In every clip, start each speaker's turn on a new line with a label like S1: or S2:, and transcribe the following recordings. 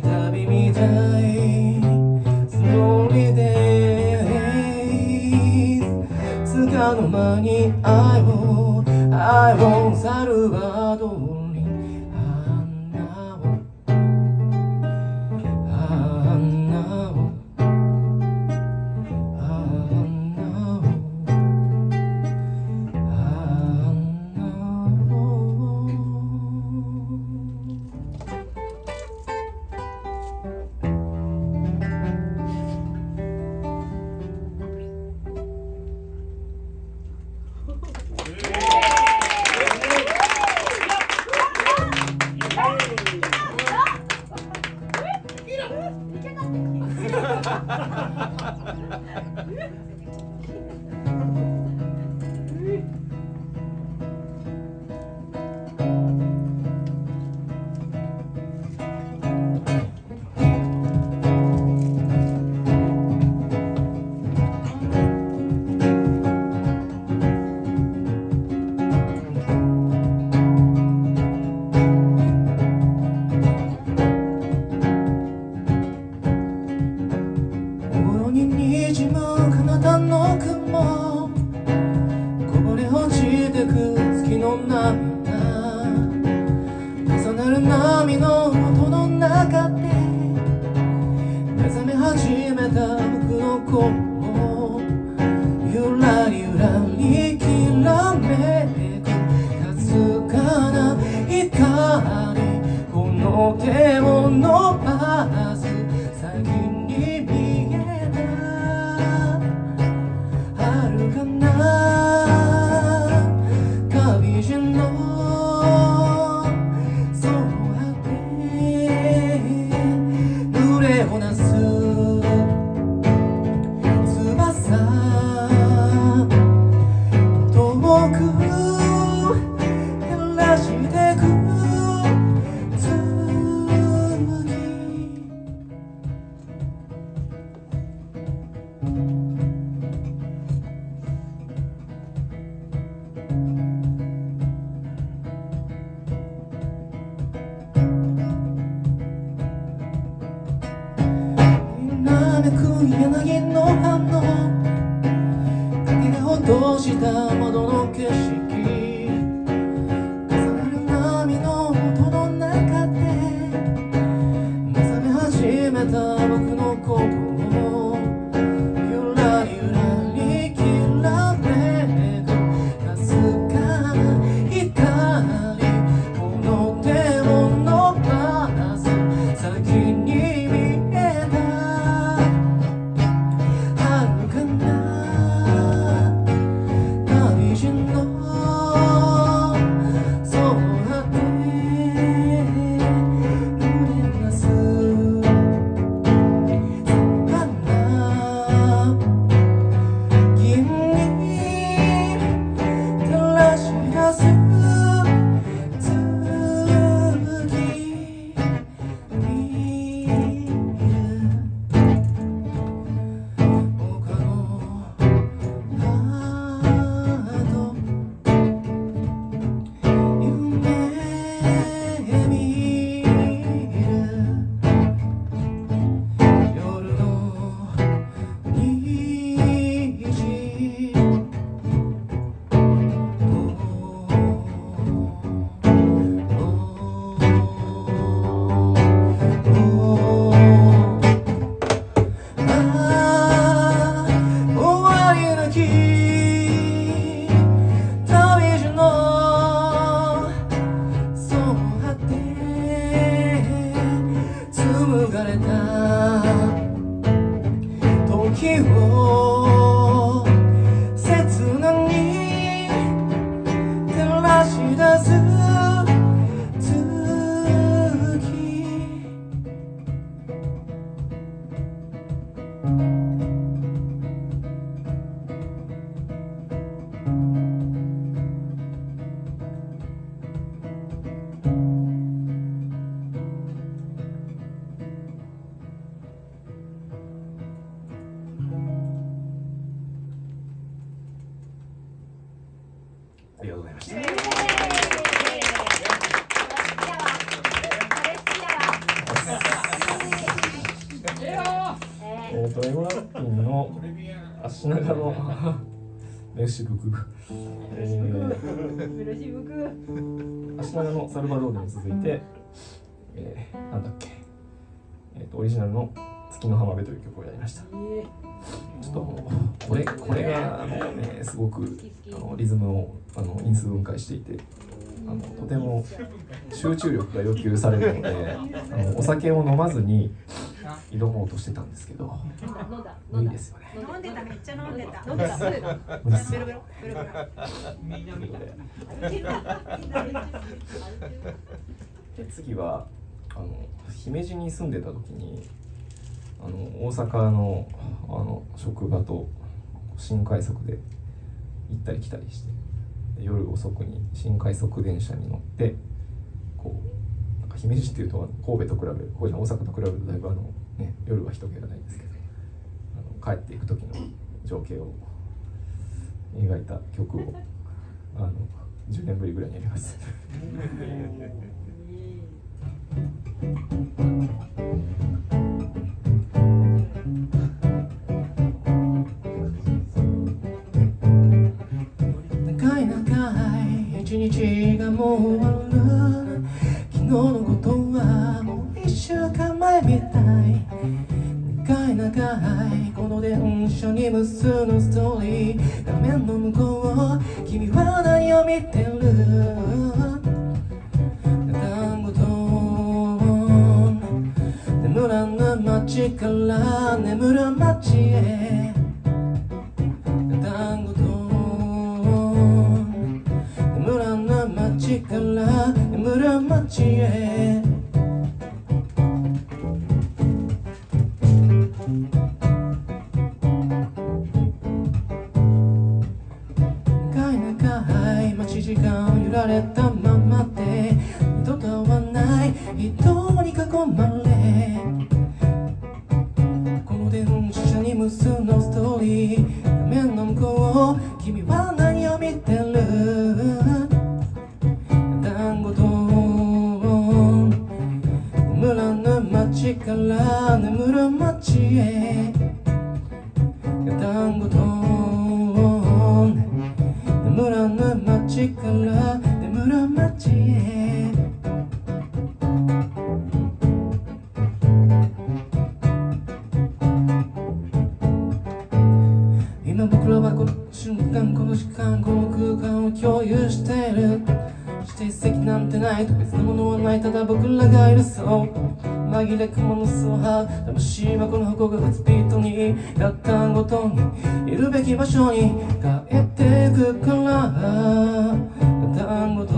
S1: 旅みたい。つもりでつかの間に愛を愛を去るわ。月の浜辺」という曲をやりました、ちょっともうこれこれがもうねすごくあのリズムをあの因数分解していてあのとても集中力が要求されるので あのお酒を飲まずに挑もうとしてたんですけど無理ですよね。
S2: 飲んでためっちゃ飲んでた。飲んでたベロベロベロベロ
S1: で次はあの姫路に住んでた時にあの大阪のあの職場と新快速で行ったり来たりして夜遅くに新快速電車に乗ってこうなんか姫路市っていうと神戸と比べる大阪と比べるとだいぶあのね、夜は人気がないんですけどあの帰っていく時の情景を描いた曲をあの10年ぶりぐらいにやります。長い長い。一日がもう終わる昨日のことはもう一週間前みた。い長い長いこの電車に無数のストーリー画面の向こう君は何を見てる眠らぬ街から眠る街へ。単語と眠らぬ街から眠る街へ。時間揺られたままで。二度と会わない。人に囲まれ無数のストーリー。画面の向こう君は何を見てる？団子と眠らぬ街から。眠る街へ。団子と眠らぬ街から。なんてない特別なものはないただ僕らがいるそう。紛れ雲の巣を張う魂はこの箱がフツピートにやったごとにいるべき場所に帰ってくから単語と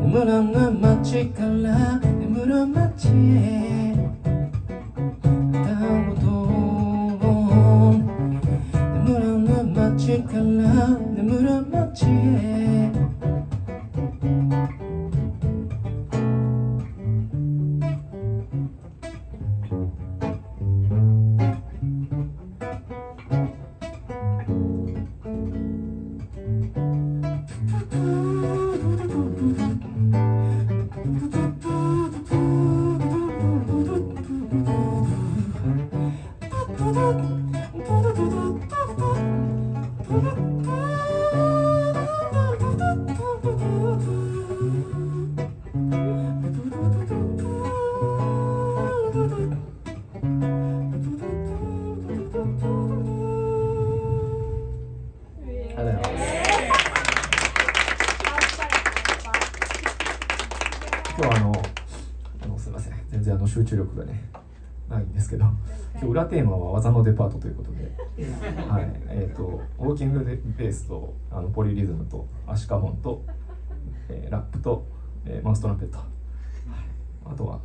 S1: 眠らぬ街から眠る街へ。単語と眠らぬ街から眠る街へ。テーマは技のデパートということで、はい。えー、とウォーキングベースとあのポリリズムとアシカホンと、えーラップと、えーマウストランペット、はい。あとは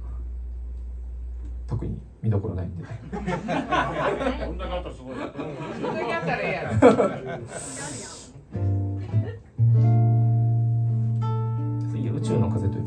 S1: 特に見どころないんで、
S3: こんな方すごい。
S4: それやったらええやろ。
S1: 次宇宙の風という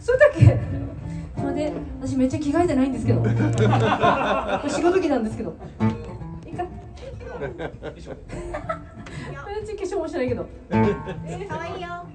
S5: それだけ。それで私めっちゃ着替えてないんですけど。仕事着なんですけど。いいか？めっちゃ化粧もしてないけど。
S2: 可愛いよ。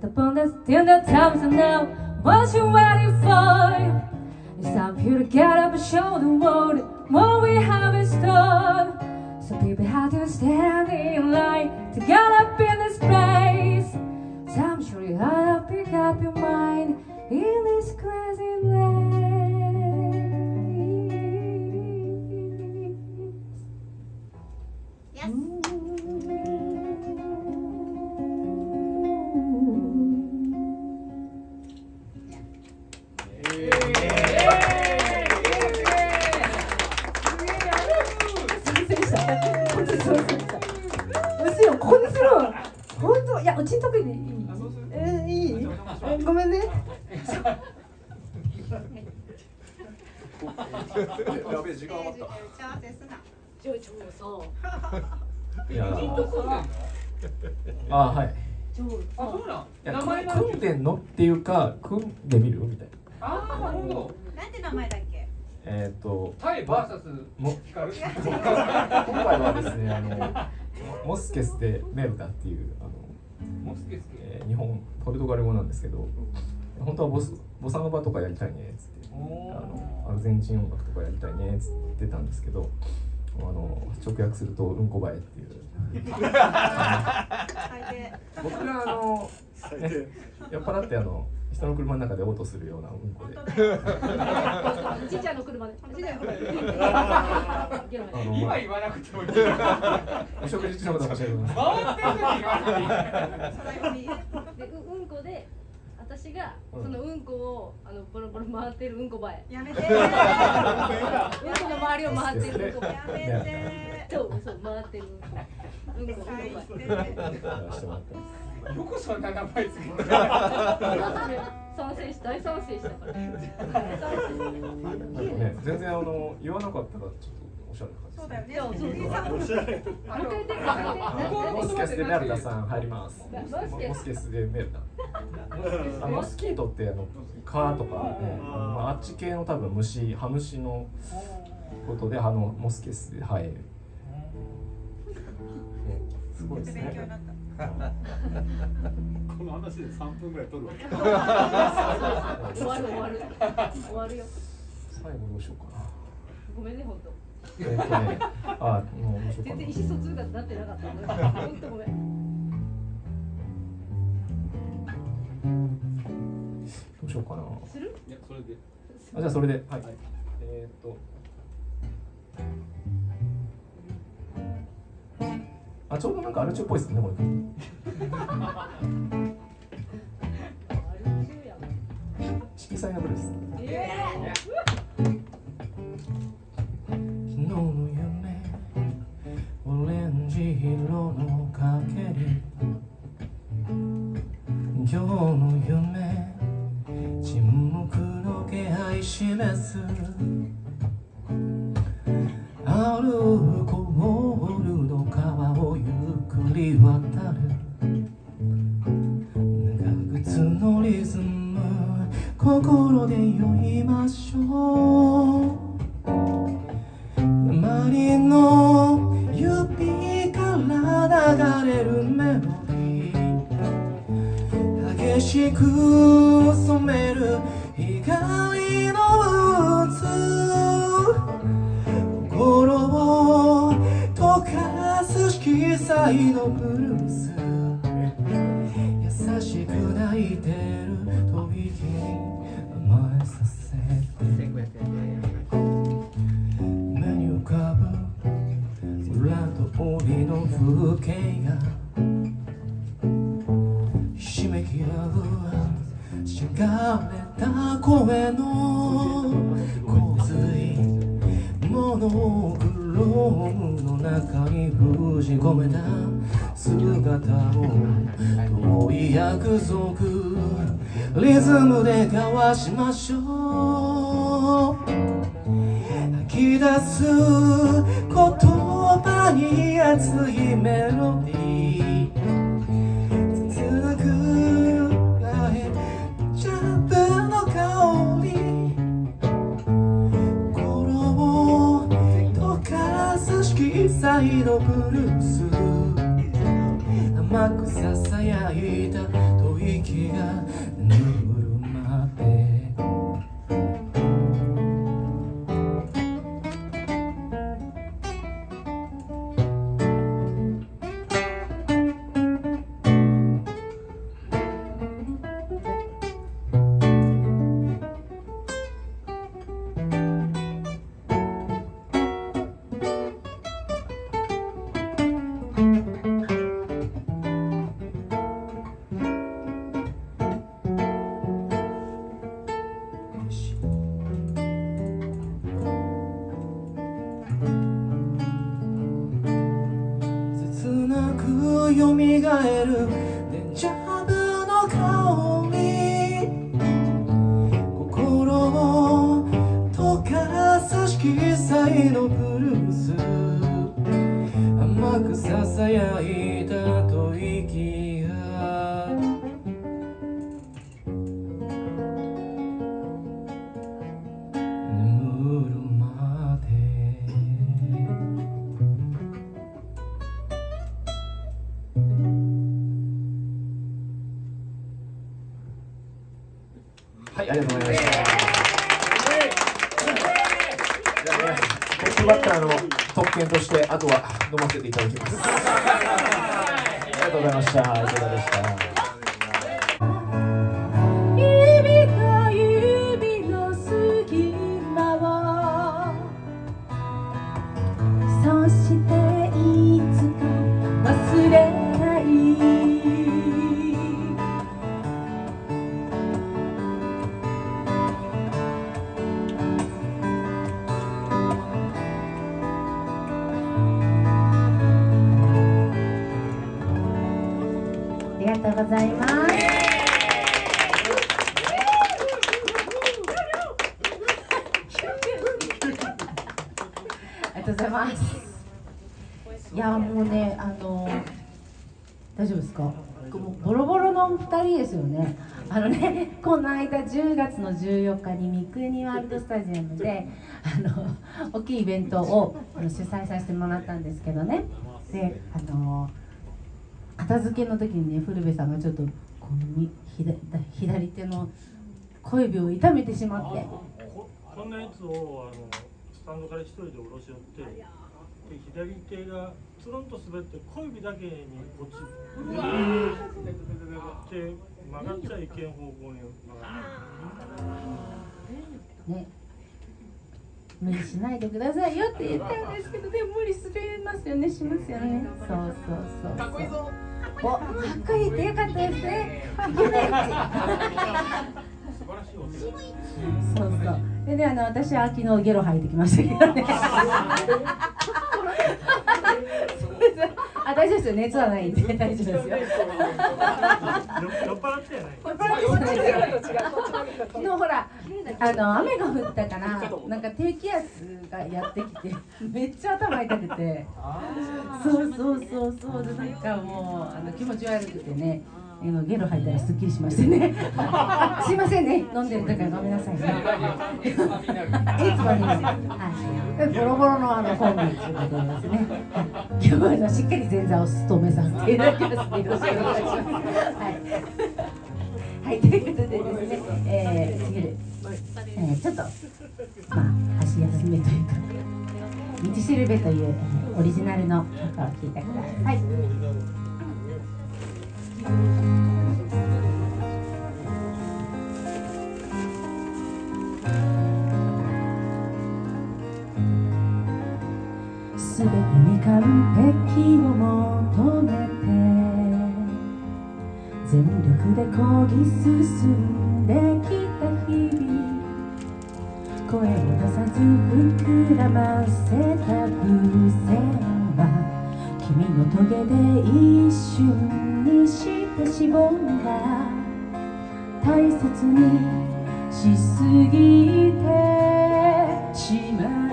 S5: the up on still dinner times and now What you waiting for? It's time for you to get up and show the world What we have in store. So people have to stand in line To get up in this place? So I'm sure you gotta pick up your mind In this crazy land
S2: そういやうちんとこでいい。えー、いい？ごめんね。
S1: やべえ時間余った。あはい。
S3: あそうなん？名前
S1: 組んでんのっていうか組んでみるみたいな。
S3: ああなるほど。
S5: なんて名前だっけ？
S1: えっ、ー、と
S3: タイバーサス。
S1: も
S3: 光る
S1: 今回はですねあのモスケスでメルダっていうあの、えー日本ポルトガル語なんですけど本当はボスボサノバとかやりたいねっつって。あのアルゼンチン音楽とかやりたいねっつってたんですけどあの直訳するとうんこばえっていう。
S5: 最低。
S1: 僕があの、ね、酔っ払ってあの人の車の中でオートするようなうんこで。
S2: ちっちゃいの車でちっちゃいの車で。
S3: 今言わなくてもいい。
S1: あ、お食事中のことは申し訳ございま
S3: 回ってる時に言わなくてい。い
S5: それより。
S2: でううんこで私が
S1: うん
S2: そのうんこをあのボロボロ回ってるうんこばえ。
S5: やめて。
S2: うんこの周りを回ってるうんこ。ば
S5: や
S2: え
S5: めて。
S2: そうそう回ってるうんこ。うばえ
S5: 最低。
S1: すやらせてもらってます
S3: よくそんな名前つけた
S2: 賛成し大賛成したから
S1: ね、全然あの言わなかったらちょっとおしゃれな感じ
S5: そうだよね。
S2: そうそうそ
S1: モスケスでメルダさん入ります。
S2: モスケス
S1: モスケスでメルダ。あモスキートってあの蚊とか、ね、あのまああっち系の多分虫、ハムシのことであのモスケスで生える。ねすごいですね
S5: 勉強にな。った。
S6: この話で3分ぐらい取るわけ。
S2: 終わる終わる終わるよ
S1: 最後どうしようかな。
S2: ごめんね本当
S1: えっとね、あ、もう
S2: 全然意思疎通がなってなかったの本当ごめん
S1: どうしようかな。
S2: する？
S6: いや、それで。
S1: あ、じゃあそれで、はい。えっと。あ、ちょうどなんかアルチューっぽいですね、これ。色彩のブルース。
S2: え
S1: 昨日の夢オレンジ色のかけり今日の夢沈黙の気配示すアルコールの川をゆっくり渡る長靴のリズム心で酔いましょう。周りの指から流れるメロディー激しく染める光の渦心を溶かす色彩のブルース優しく泣いてる吐息に甘えさせて目に浮かぶ空と檻の風景がひしめき合うしがれた声の洪水モノクロームの中に封じ込めた姿を遠い約束リズムで交わしましょう。吐き出す言葉に熱いメロディー。色彩のブルース
S7: きい
S2: イベントを主催させてもらったんですけどね。であの片付けの時にね古部さんがちょっとこうみ左手の小指を痛めてしまって。
S8: こんなやつをあのスタンドから一人で下ろし寄ってで左手がつるんと滑って小指だけに落ちるで曲がっちゃいけん方向に曲がる
S2: ね無理しないでくださいよって言ったんですけどでも無理するますよねしますよね。そうそうそうかっこいいぞ。おかっこいいってよかったですね。イケ そうそうでねあの私は昨日ゲロ吐いてきましたけどねあ大丈夫ですよ熱はないんで大丈夫ですよ
S8: 酔っ払ってない
S2: 酔っ払ってない昨日ほらあの雨が降ったからなんか低気圧がやってきてめっちゃ頭痛くてそうそうそうそう。でなんかもうあの気持ち悪くてね。あのゲロ吐いたらすっきりしましてね。すいませんね。飲んでる時はごめんなさいね。いつもにはい。ボロボロのあのコンビということでですね。はい。今日はしっかり前座を務めさせていただきますのでよろしくお願いします。はい。はい、ということでですね、えー、次で、えー、ちょっと、まあ、箸休めというか、道しるべという、えーオリジナルの曲を聴いてください。すべてに完璧を求めて全力で漕ぎ進んできた日々声を出さず膨らませた風船は君のトゲで一瞬にしてしぼんだ。大切にしすぎてしまう。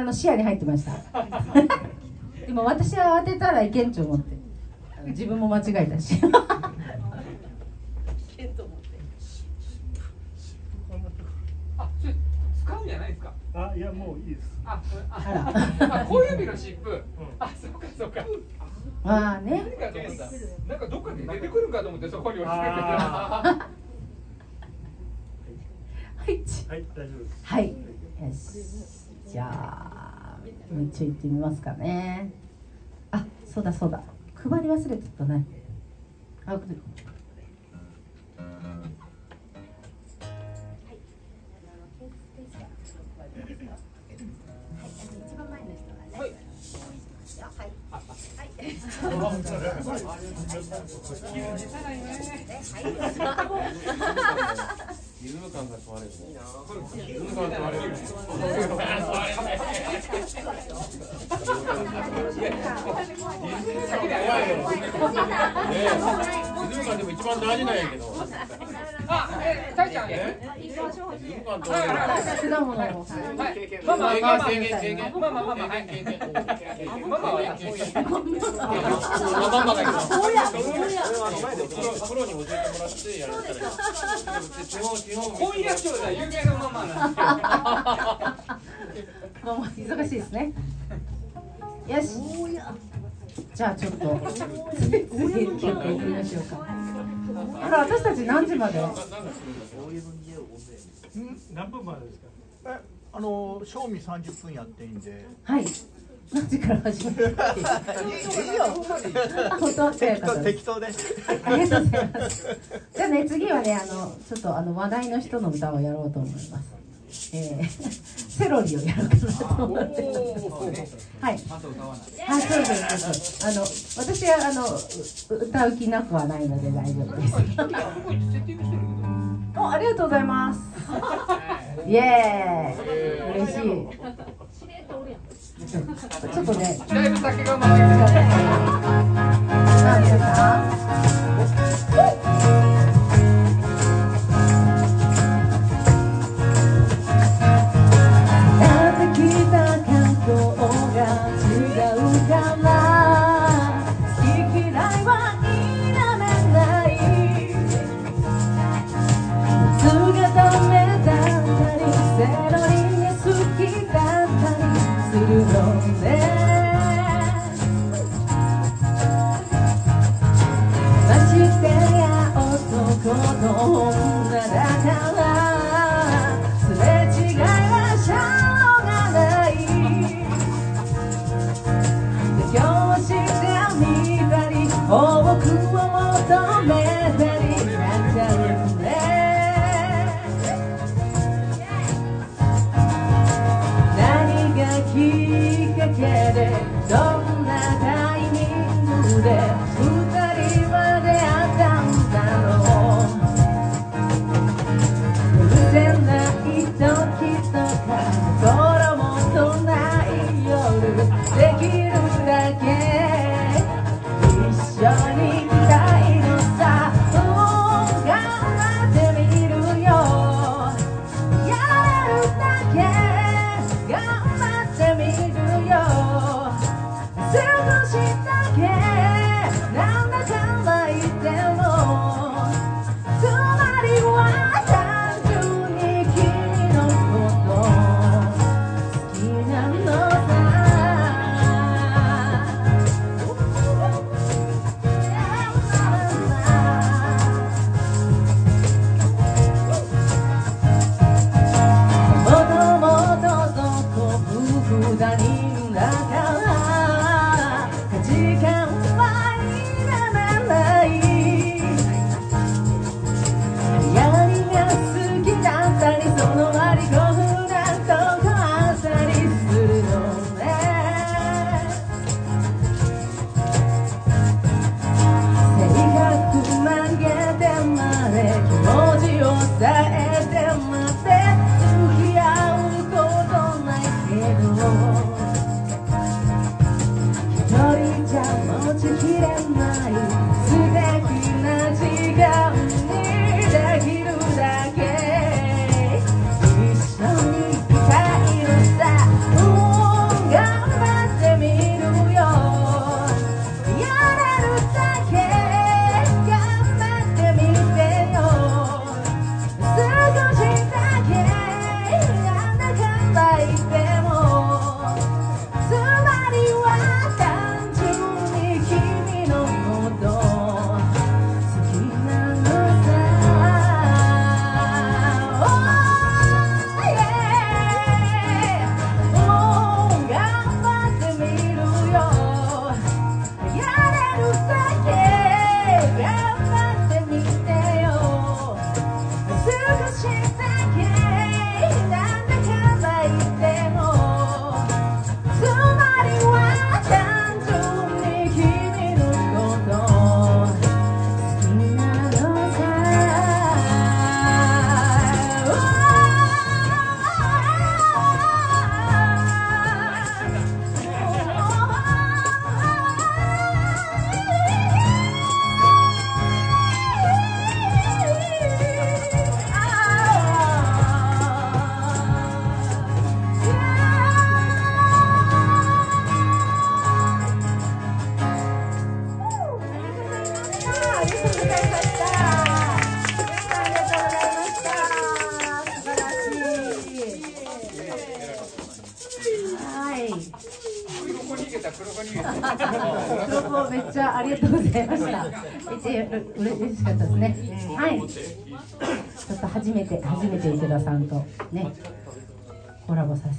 S2: あの視野に入ってました。今私は当てたらいけんと思って。自分も間違えたし。
S9: ち
S2: 行ってみますかね。あそうだそうだ。配り忘れてたね。あ
S3: ね。館でも一番大事なんやけど。
S9: あ、え、たいちゃん。
S3: え、
S2: 果物。
S9: はい。
S3: ママ、ママ、
S9: 経験、経験。ママ、ママ、はい。
S3: 経験。ママはや。ママがいる。
S10: そうや。そうや。
S5: プロに教えてもらってやるから。基本、基本。
S3: 婚約者が有名なママなんですよ。
S2: もう忙しいですねよしじゃあちょっと次次行ってみましょうかあら私たち何時まで
S11: 何分までですか
S12: えあの賞味30分やっていいんで
S2: はい何時から始める
S12: いいよ
S2: 本当
S12: 適当
S2: です
S12: 適当で
S2: ありがとうございます。じゃあね、次はね、あの、ちょっとあの話題の人の歌をやろうと思います。えー、セロリをやろうかなと思ってます。はい。
S3: まず歌わない
S2: はい、そうです、そうです。あの、私はあの、う歌う気なくはないので大丈夫です。お、ありがとうございます。イエーイ。嬉しい。ちょっとね、
S3: だいぶ酒が回って
S2: 何ですか？no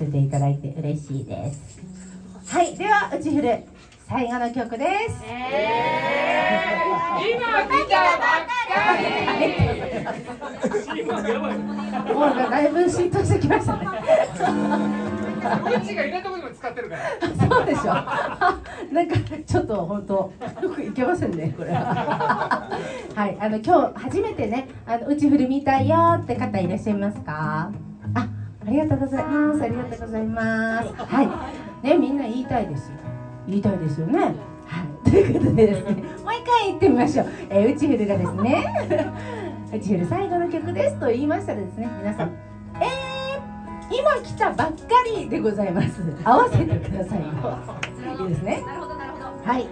S2: せていただいて嬉しいです。はい、ではうちふる最後の曲です。
S3: 今来たばっかり
S2: もうだいぶ浸透してきましたね。
S3: うちがいないところでも使ってるから
S2: そうでしょ。なんかちょっと本当よくいけませんねこれは。はい、あの今日初めてねあのうち振るみたいよって方いらっしゃいますか？あ、ありがとうございます。ありがとうございます。はい。ねみんな言いたいですよ。言いたいですよね。はい。ということでですね、もう一回言ってみましょう。えー、うちふるがですね、うちふる最後の曲ですと言いましたらですね、皆さん、えー、今来たばっかりでございます。合わせてくださいよ。いいですね。
S5: なるほどなるほど
S2: はい。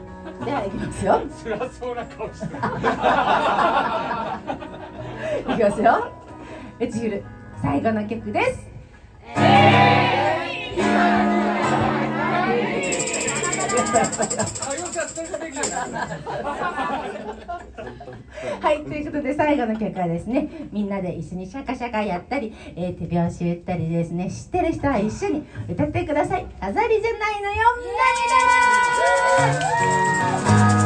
S2: では行きますよ。
S3: 辛そうな顔してる
S2: いきますよ。うちふる最後の曲です。はい、ということで最後の曲はですねみんなで一緒にシャカシャカやったり、えー手拍子打ったりですね知ってる人は一緒に歌ってください「あざりじゃないのよ涙」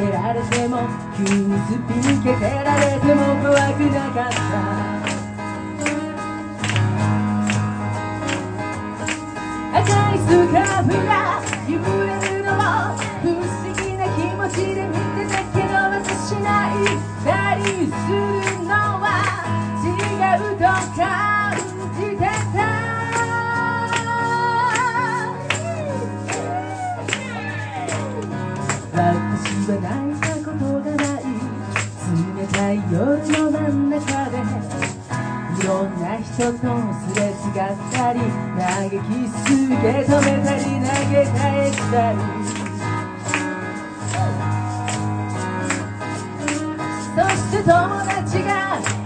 S2: 乗せられても急にすっぴ抜けてられても怖くなかった赤いスカーフが揺れるのも不思議な気持ちで見てたけど私泣いたりするのは違うと感は泣いたことがない冷たい夜の真ん中でいろんな人とすれ違ったり嘆きす受け止めたり投げ返したりそして友達が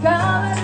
S2: 変わる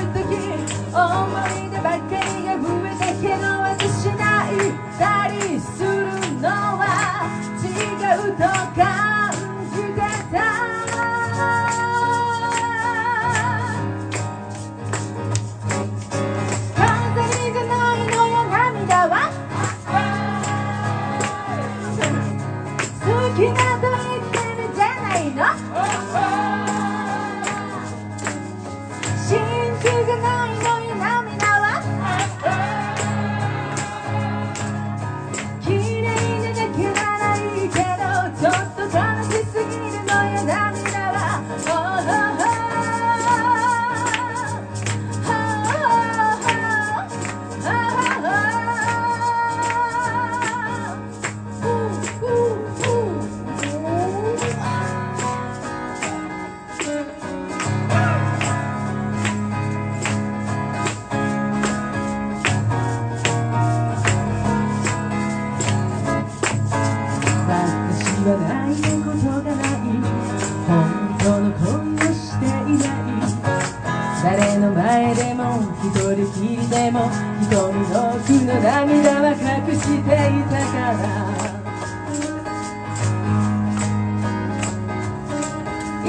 S2: でも瞳の奥の涙は隠していたから。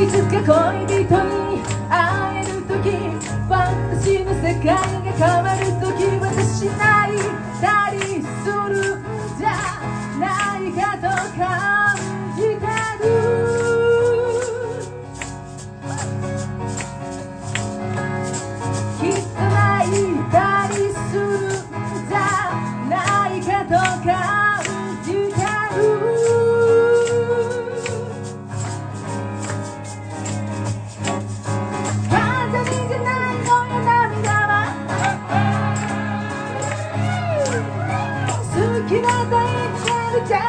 S2: いつか恋人に会える時私の世界が変わる時私ない信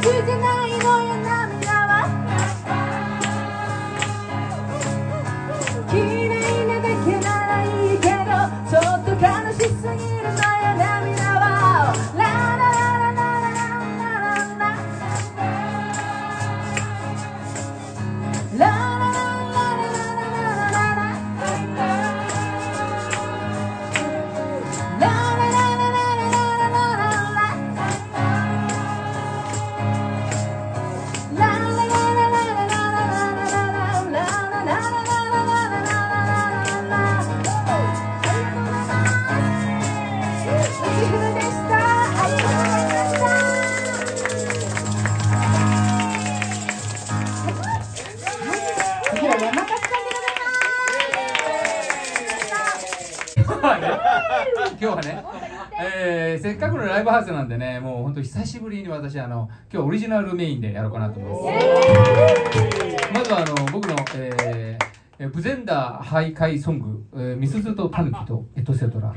S2: じてないのよ涙は。綺麗なだけならいいけどちょっと悲
S13: しすぎるのよ涙は。
S14: 今日はね、えー、せっかくのライブハウスなんでねもう本当久しぶりに私あの今日オリジナルメインでやろうかなと思います。まずはあの僕の、えー、ブゼンダー徘徊ソング「えー、ミスズとタヌキとエトセトラ」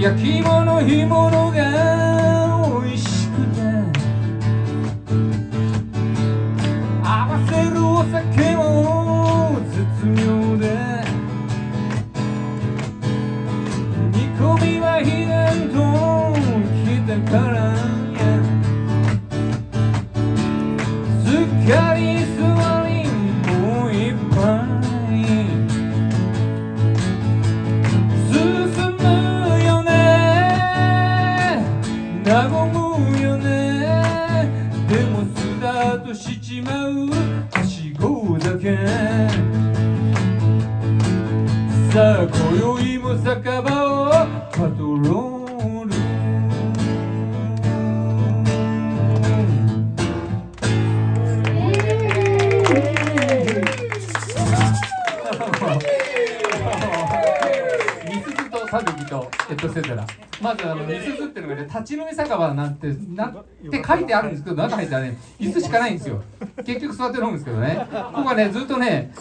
S14: 焼き物干物が美味しくて。合わせるお酒もトセトラまずあのミスズっていうのがね立ち飲み酒場なんてなって書いてあるんですけど中入ったらね椅子しかないんですよ。結局座って飲むんですけどね。僕はねずっとね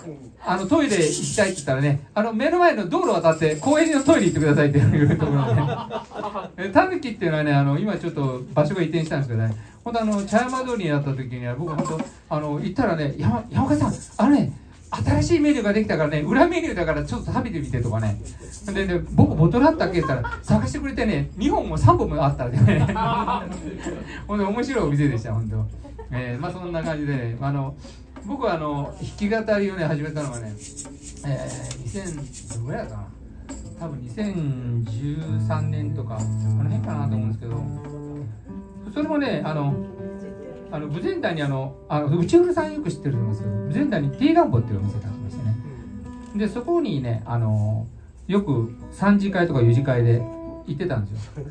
S14: あのトイレ行きたいって言ったらねあの目の前の道路渡って公園のトイレ行ってくださいっていうところで。ねタヌキっていうのはねあの今ちょっと場所が移転したんですけどね。本当あの茶山通りになった時には僕本当あの行ったらね山山岡さんあのね新しいメニューができたからね裏メニューだからちょっと食べてみてとかね。でね僕ボトルあったっけって言ったら探してくれてね2本も3本もあったんでね。ほんで面白いお店でした本当えー、まあそんな感じでねあの僕はあの弾き語りをね始めたのがね、えー、2000どれぐらいだかな。多分2013年とかあの辺かなと思うんですけど。それもねあのあの、武前台にあの、あの内村さんよく知ってると思うんですけど、武前台にティーガンボっていうお店がありましてね。で、そこにね、あの、よく3次会とか4次会で行ってたんですよ。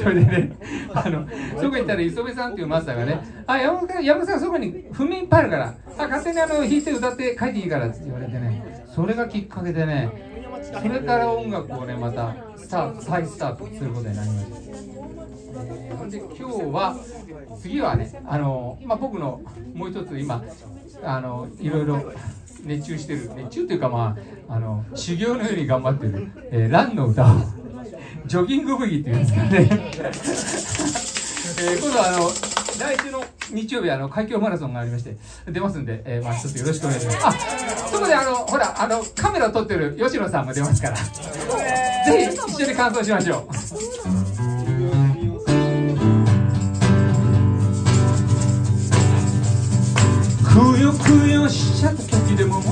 S14: それでね、あの、そこ行ったら磯部さんっていうマスターがね、あ、山本山本さんそこに譜面いっぱいあるから、あ、勝手にあの、弾いて歌って書いていいからって言われてね、それがきっかけでね、それから音楽をね、またスタート、再スタートすることになりました。えーで今日は次はねあの、まあ、僕のもう一つ今あのいろいろ熱中してる熱中というかまああの修行のように頑張ってる、えーランの歌を。ジョギングブギっていうんですかね、えー今度はあの来週の日曜日あの海峡マラソンがありまして出ますんで、えーまあ、ちょっとよろしくお願いします。あそこであのほらあのカメラを撮ってる吉野さんも出ますから。ぜひ一緒に感想しましょう。くよくよしちゃった時でも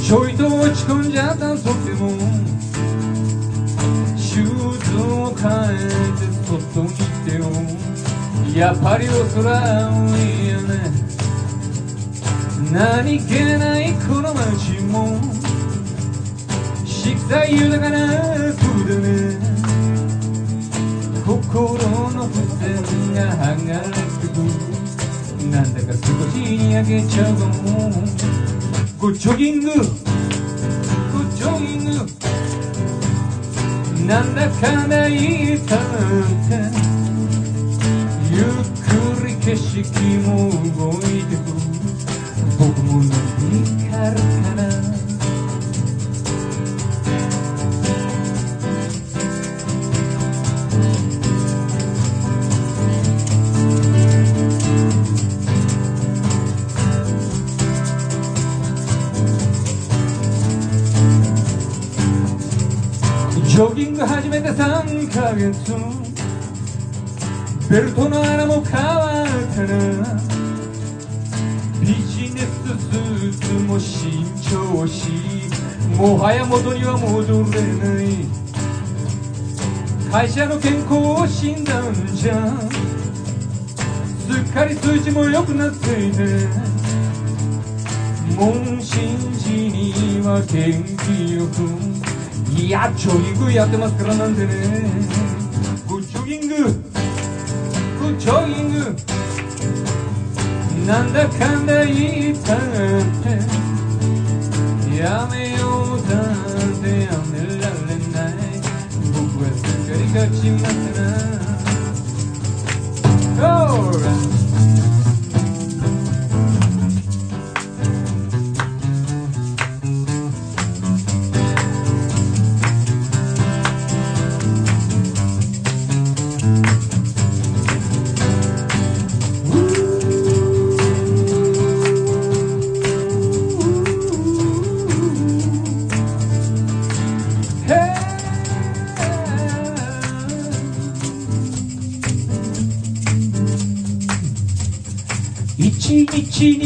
S14: ちょいと落ち込んじゃった時でもシューズを変えて外にてよやっぱりお空をいいよね。何気ないこの街も色彩豊かな風だね。心の付箋が剥がれてく。なんだか少しにやけちゃうかも。ごジョギングごジョギングなんだかんだ言ったって。ゆっくり景色も動いてく。僕も乗りかるかな。ジョギング始めて3ヶ月。ベルトの穴も変わったなビジネススーツも新調しもはや元には戻れない。会社の健康を診断じゃ。すっかり数値も良くなっていて。問診時には元気よく。いやジョギングやってますからなんてね。ごジョギングなんだかんだ言ったってやめようだってやめられない僕はすっかり勝ちまったな Alright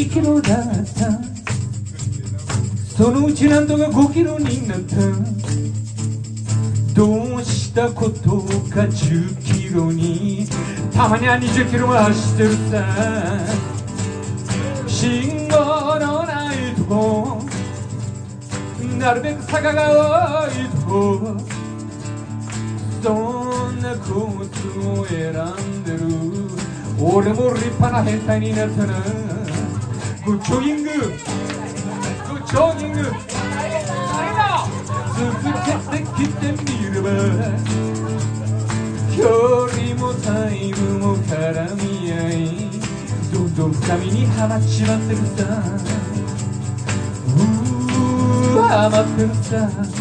S14: 2キロだった？そのうちなんとか5キロになったどうしたことか10キロにたまには20キロも走ってるさ信号のないとこなるべく坂が多いとこそんなコースを選んでる俺も立派な変態になったなグッジョギンググッジョギング続けてきてみれば距離もタイムも絡み合いどんどん深みにはまっちまってるさうーはまってるさう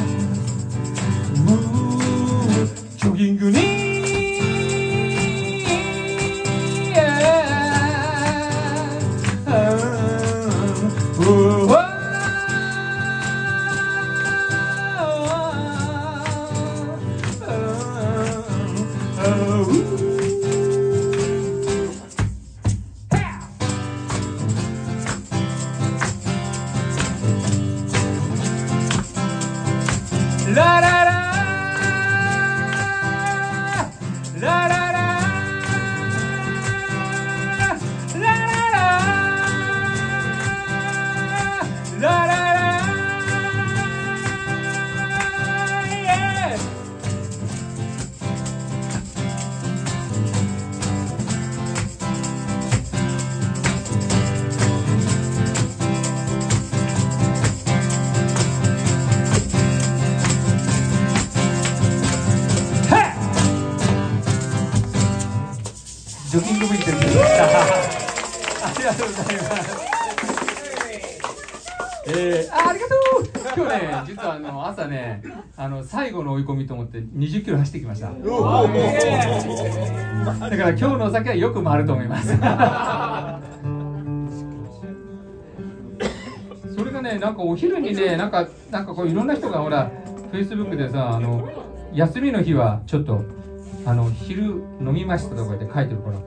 S14: 20キロ走ってきました。だから今日のお酒はよく回ると思います。それがね、なんかお昼にね、なんか、なんかこういろんな人がほら、フェイスブックでさ、あの、休みの日はちょっと、あの、昼飲みましたとかって書いてるから、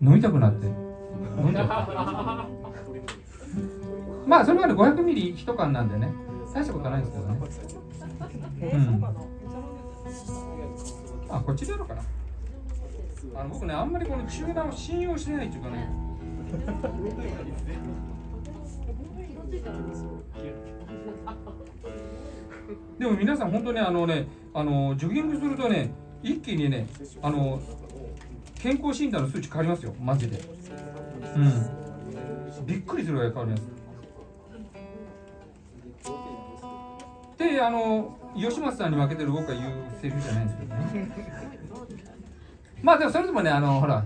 S14: 飲みたくなって、飲んじゃった。まあ、それまで500ミリ一缶なんでね、大したことないんですけどね。うん。こっちでやろうかな。あの僕ね、あんまりこのチューナーを信用してないっていうかね。でも皆さん本当ねあのねあのジョギングするとね一気にねあの健康診断の数値変わりますよマジでうんびっくりするぐらい変わりますであの吉松さんに負けてる僕が言うセリフじゃないんですけどね。まあでもそれでもねあのほら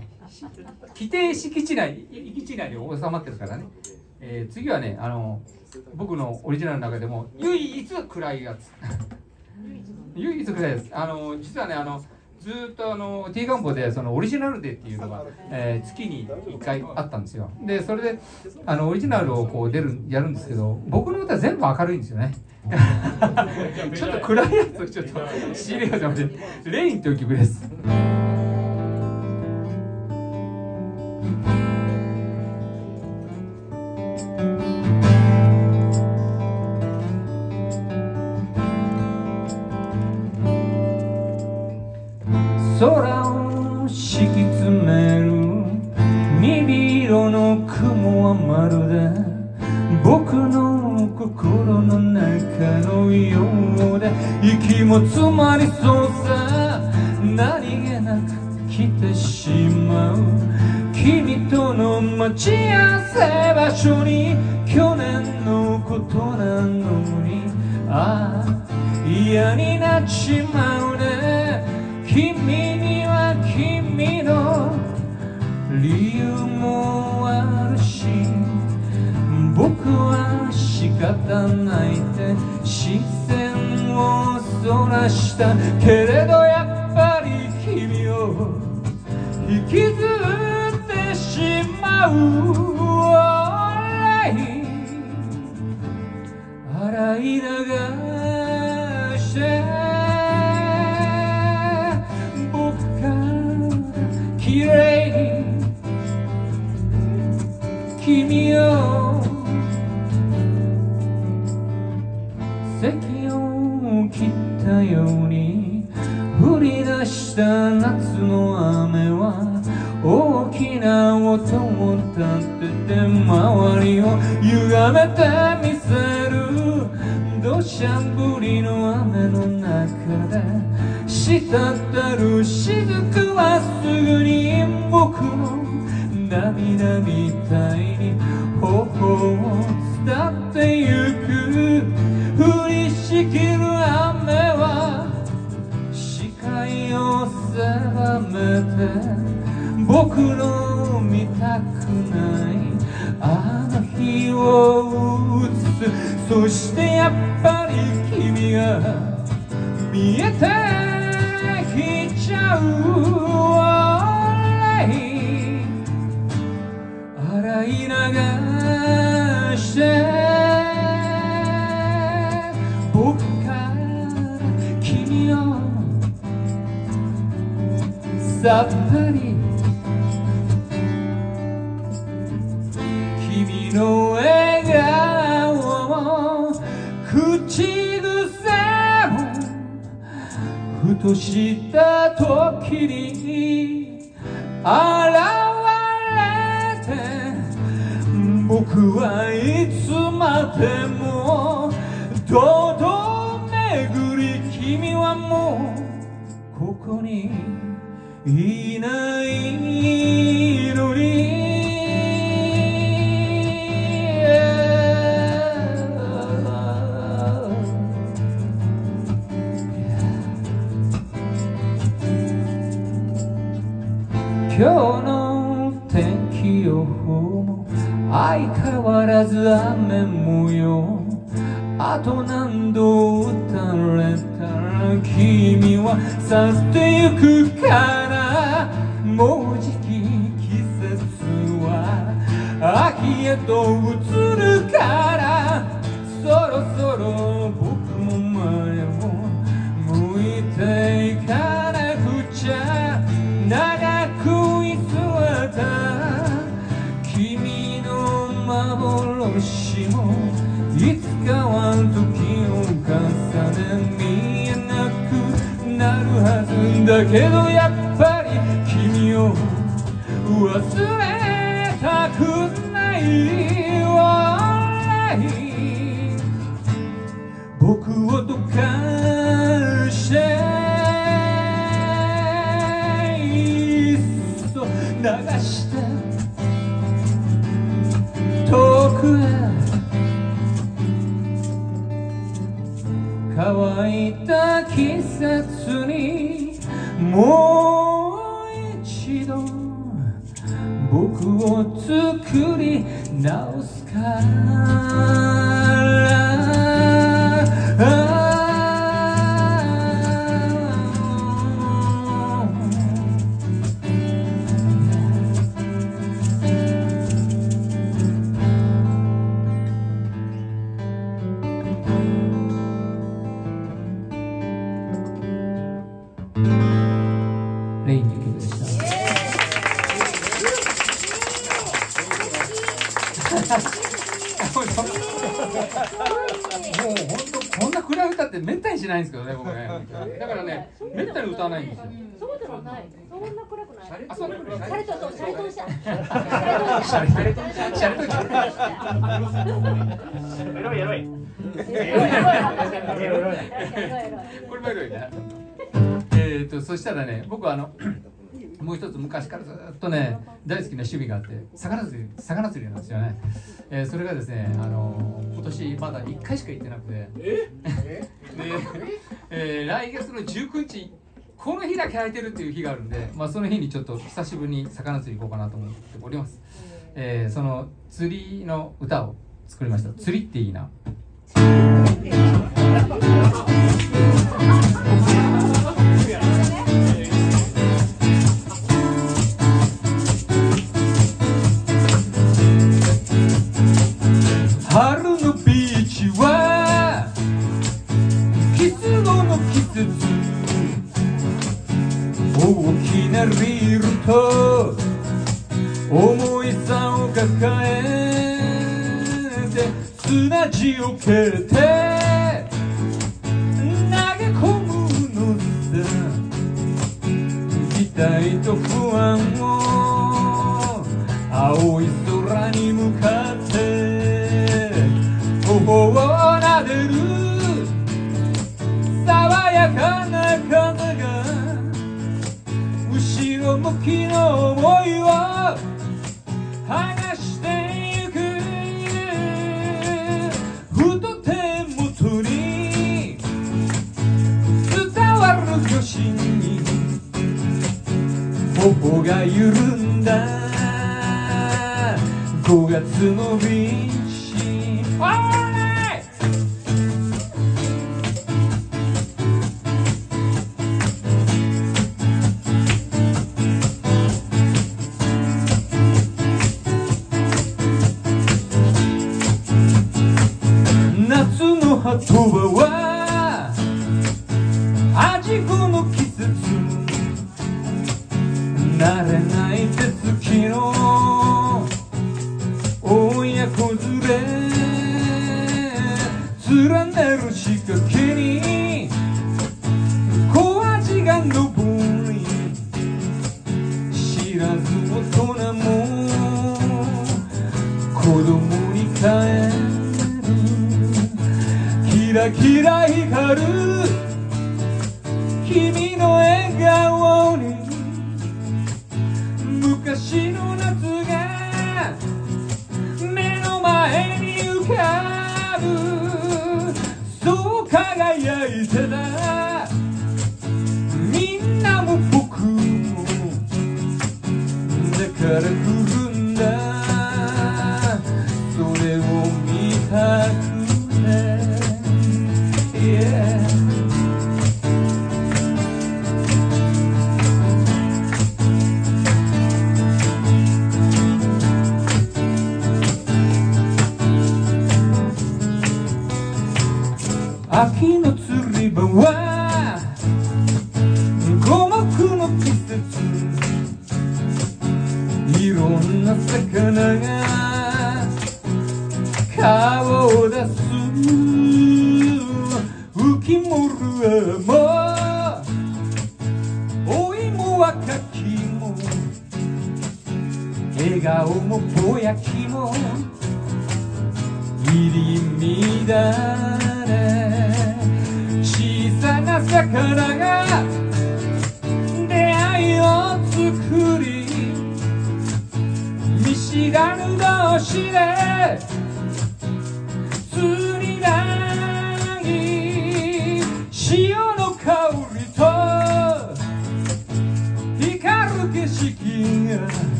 S14: 規定敷地内敷地内に収まってるからね、えー次はねあの僕のオリジナルの中でも唯一暗いやつ。唯一暗いやつ。あの実はねあのずーっとあの T ガンボでそのオリジナルデーっていうのが、えー月に1回あったんですよ。でそれであのオリジナルをこう出るやるんですけど僕の歌は全部明るいんですよね。ちょっと暗いやつをちょっと仕入れようと思って「レイン」という曲ですぱり君を忘れたくないわ。僕をどかしていっそ流して遠くへ乾いた季節にもうを作り直すか
S6: エロいエロい
S14: これもエロいねえっとそしたらね僕はあのもう一つ昔からずっとね大好きな趣味があって魚釣り魚釣りなんですよね、えーそれがですねあの今年まだ1回しか行ってなくてで、えー来月の19日この日だけ空いてるっていう日があるんで、まあ、その日にちょっと久しぶりに魚釣り行こうかなと思っております、えーその釣りの歌を作りました。釣りっていいななビールと重いさを抱えて砂地を蹴って投げ込むのさ期待と不安を青い空に向かって頬を撫でる爽やかな時の思いを剥がしてゆく。ふと手元に伝わる余震に頬が緩んだ。5月のビ to the world. 見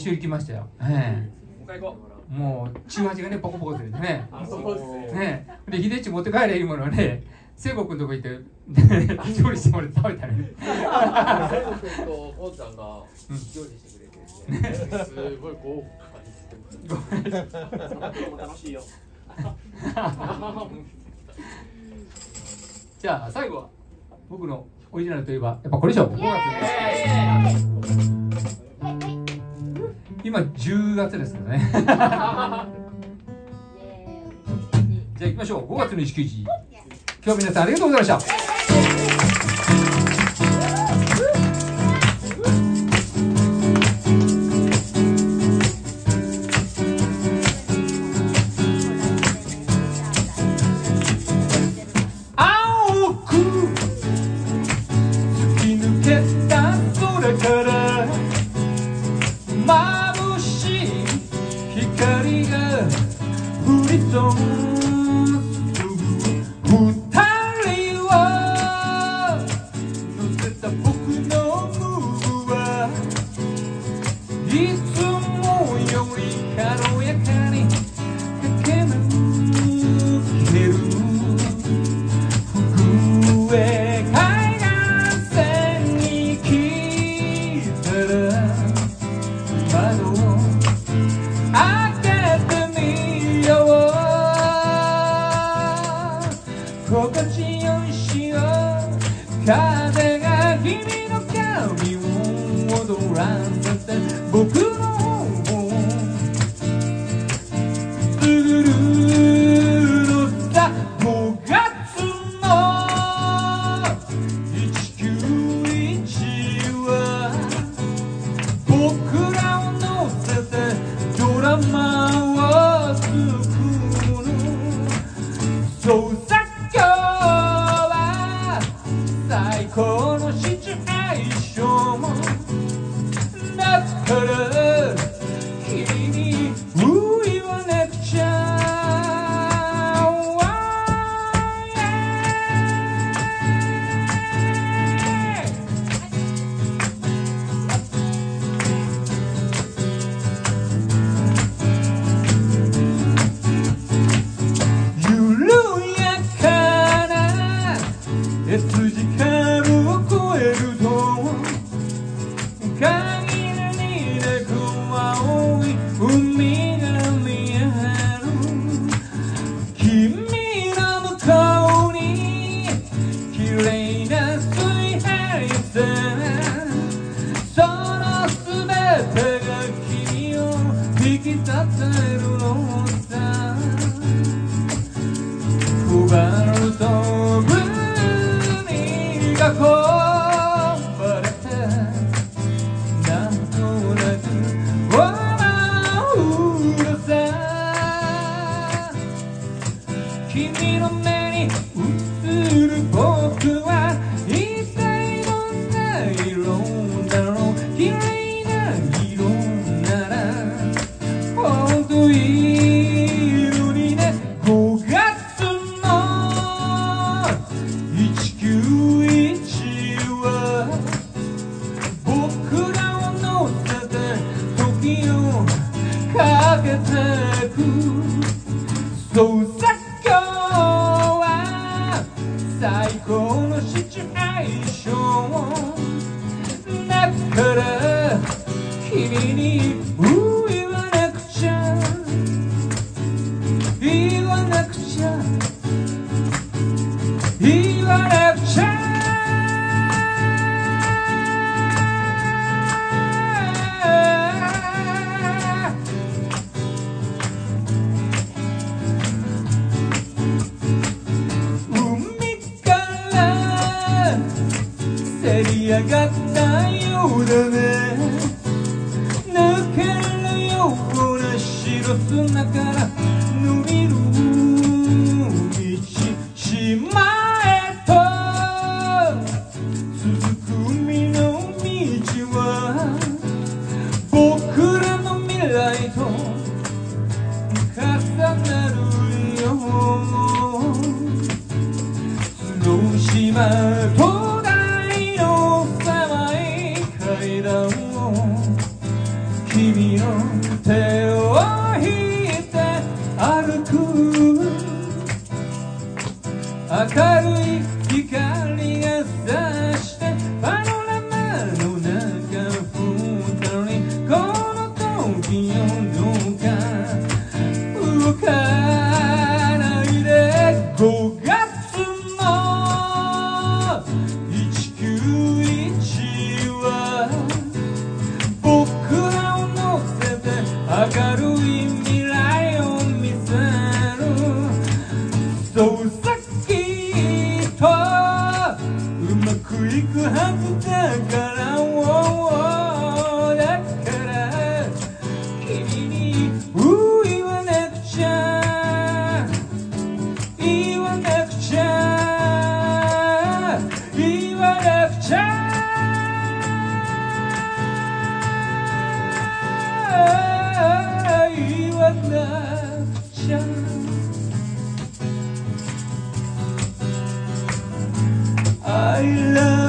S14: 一緒に行きましたよ、え
S3: もう
S14: 中八がねポコポコするね。
S3: うあそうですね。
S14: ねで秀地持って帰れいいものはね聖子君のとこ行って 調理してもらって食べたらね
S3: 聖子君とこうちゃんが料理してくれてて、すごい豪華にしてく
S15: 楽しいよ
S14: じゃあ最後は僕のオリジナルといえばやっぱこれでしょ。5月今10月ですからね。じゃあ行きましょう。5月の1日今日は皆さんありがとうございました降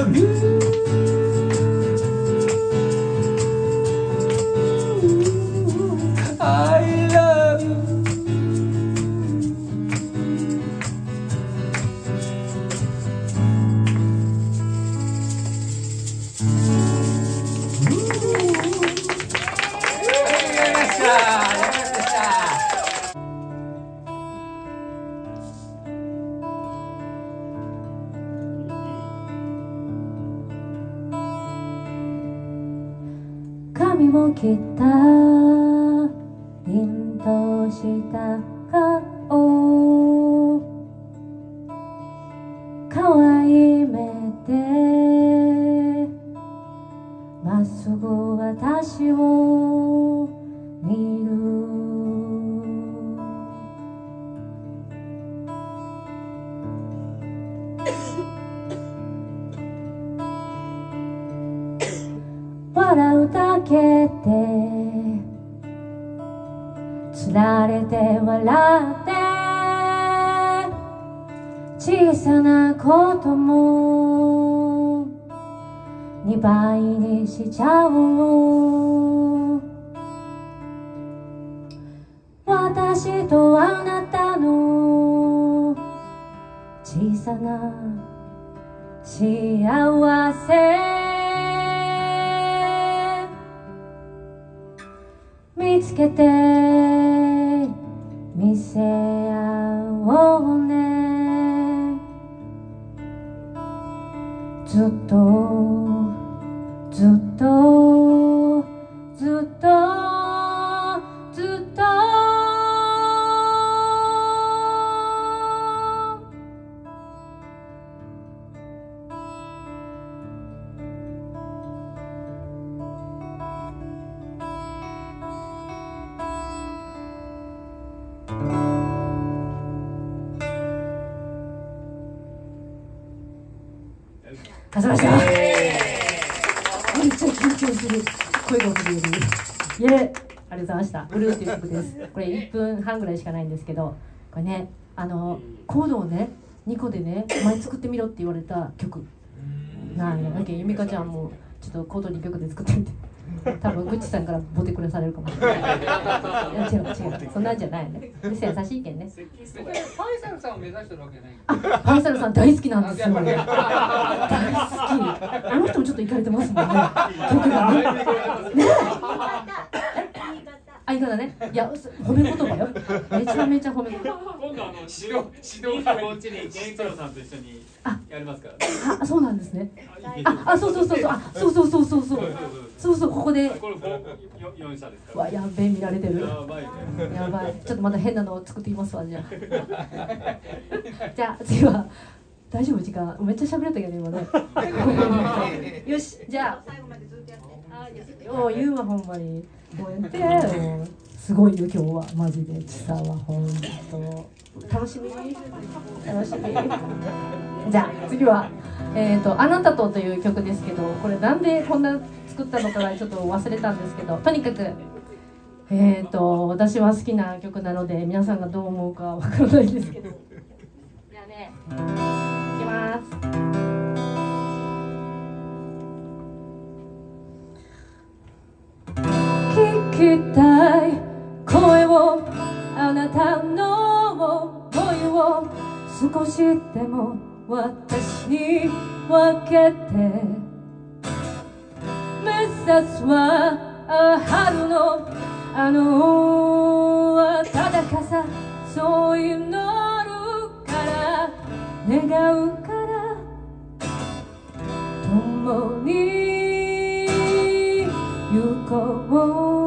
S14: the. これ
S2: 1分半ぐらいしかないんですけどこれねあのコードをね2個でねお前作ってみろって言われた曲。なんやだけどゆみかちゃんもちょっとコード2曲で作ってみて。多分グッチさんからボテくれされるかもしれない。いや違う違う。そんなんじゃないよね優しいけんね。
S14: ファイサルさんを目指してるわけじゃない。
S2: あファイサルさん大好きなんですよ。大好き。あの人もちょっと行かれてますもんね。曲がね。ねあ、いかだね。いや、す褒め言葉よ。めちゃめちゃ褒め言葉。
S6: 今度あの
S14: 指導指導
S6: こっちに健太郎さんと一緒にやりますから
S2: あ、そうなんですね。あ、あ、そうそうそうそう、あ、そうそうそうそうそう。そうそう、ここで。
S6: これ五四四社です
S2: わ、やべえ、見られてる。
S6: やばいね
S2: やばい。ちょっとまた変なのを作ってきますわ、じゃあ。じゃあ、次は。大丈夫、時間、めっちゃ喋れたけど、今ね。よし、じゃあ。
S5: 最後までずっとやって
S2: よう言うわほんまにもうやってすごいよ今日はマジでちさはほんと楽しみ楽しみじゃあ次はえっ、と「あなたと」という曲ですけどこれなんでこんな作ったのかはちょっと忘れたんですけどとにかくえっ、と私は好きな曲なので皆さんがどう思うかわからないですけど。じゃあねいきます。きたい声をあなたの想いを少しでも私に分けて。目指すは春のあの暖かさそう祈るから願うから共に行こう。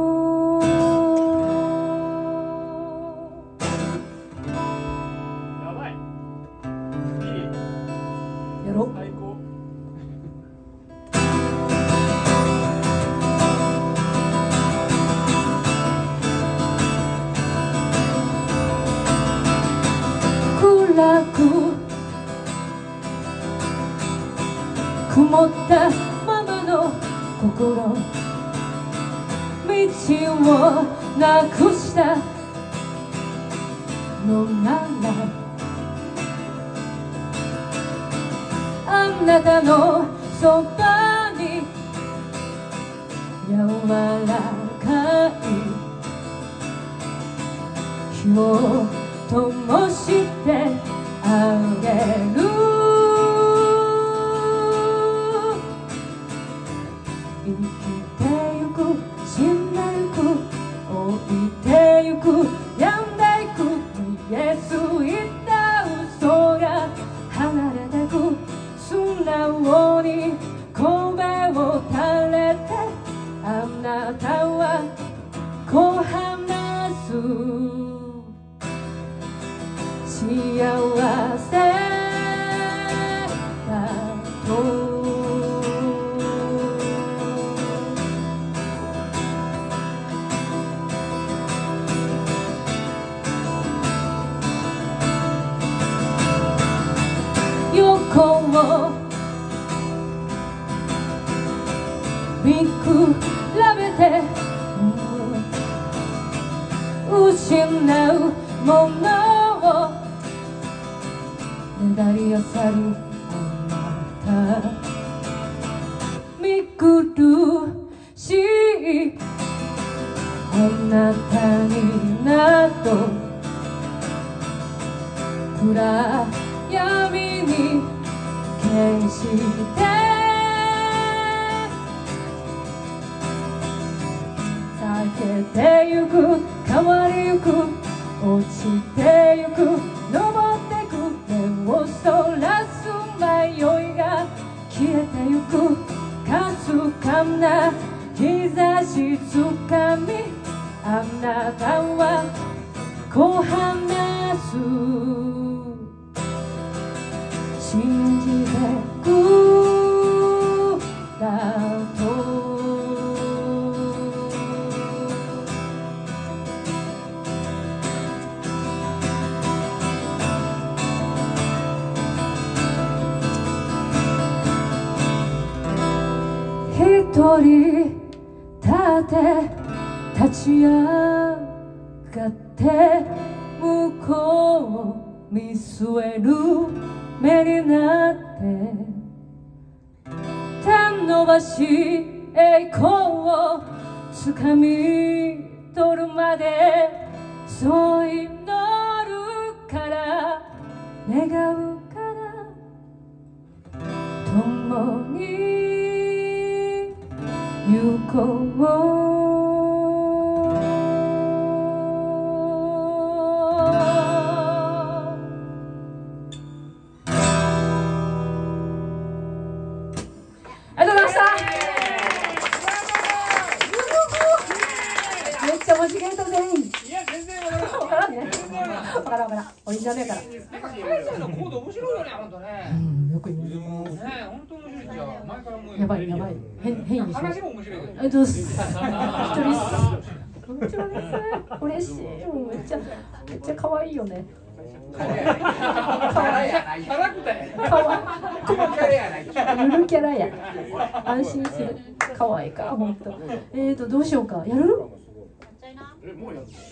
S2: 安心する。可愛いか本当。えーとどうしようか。やる？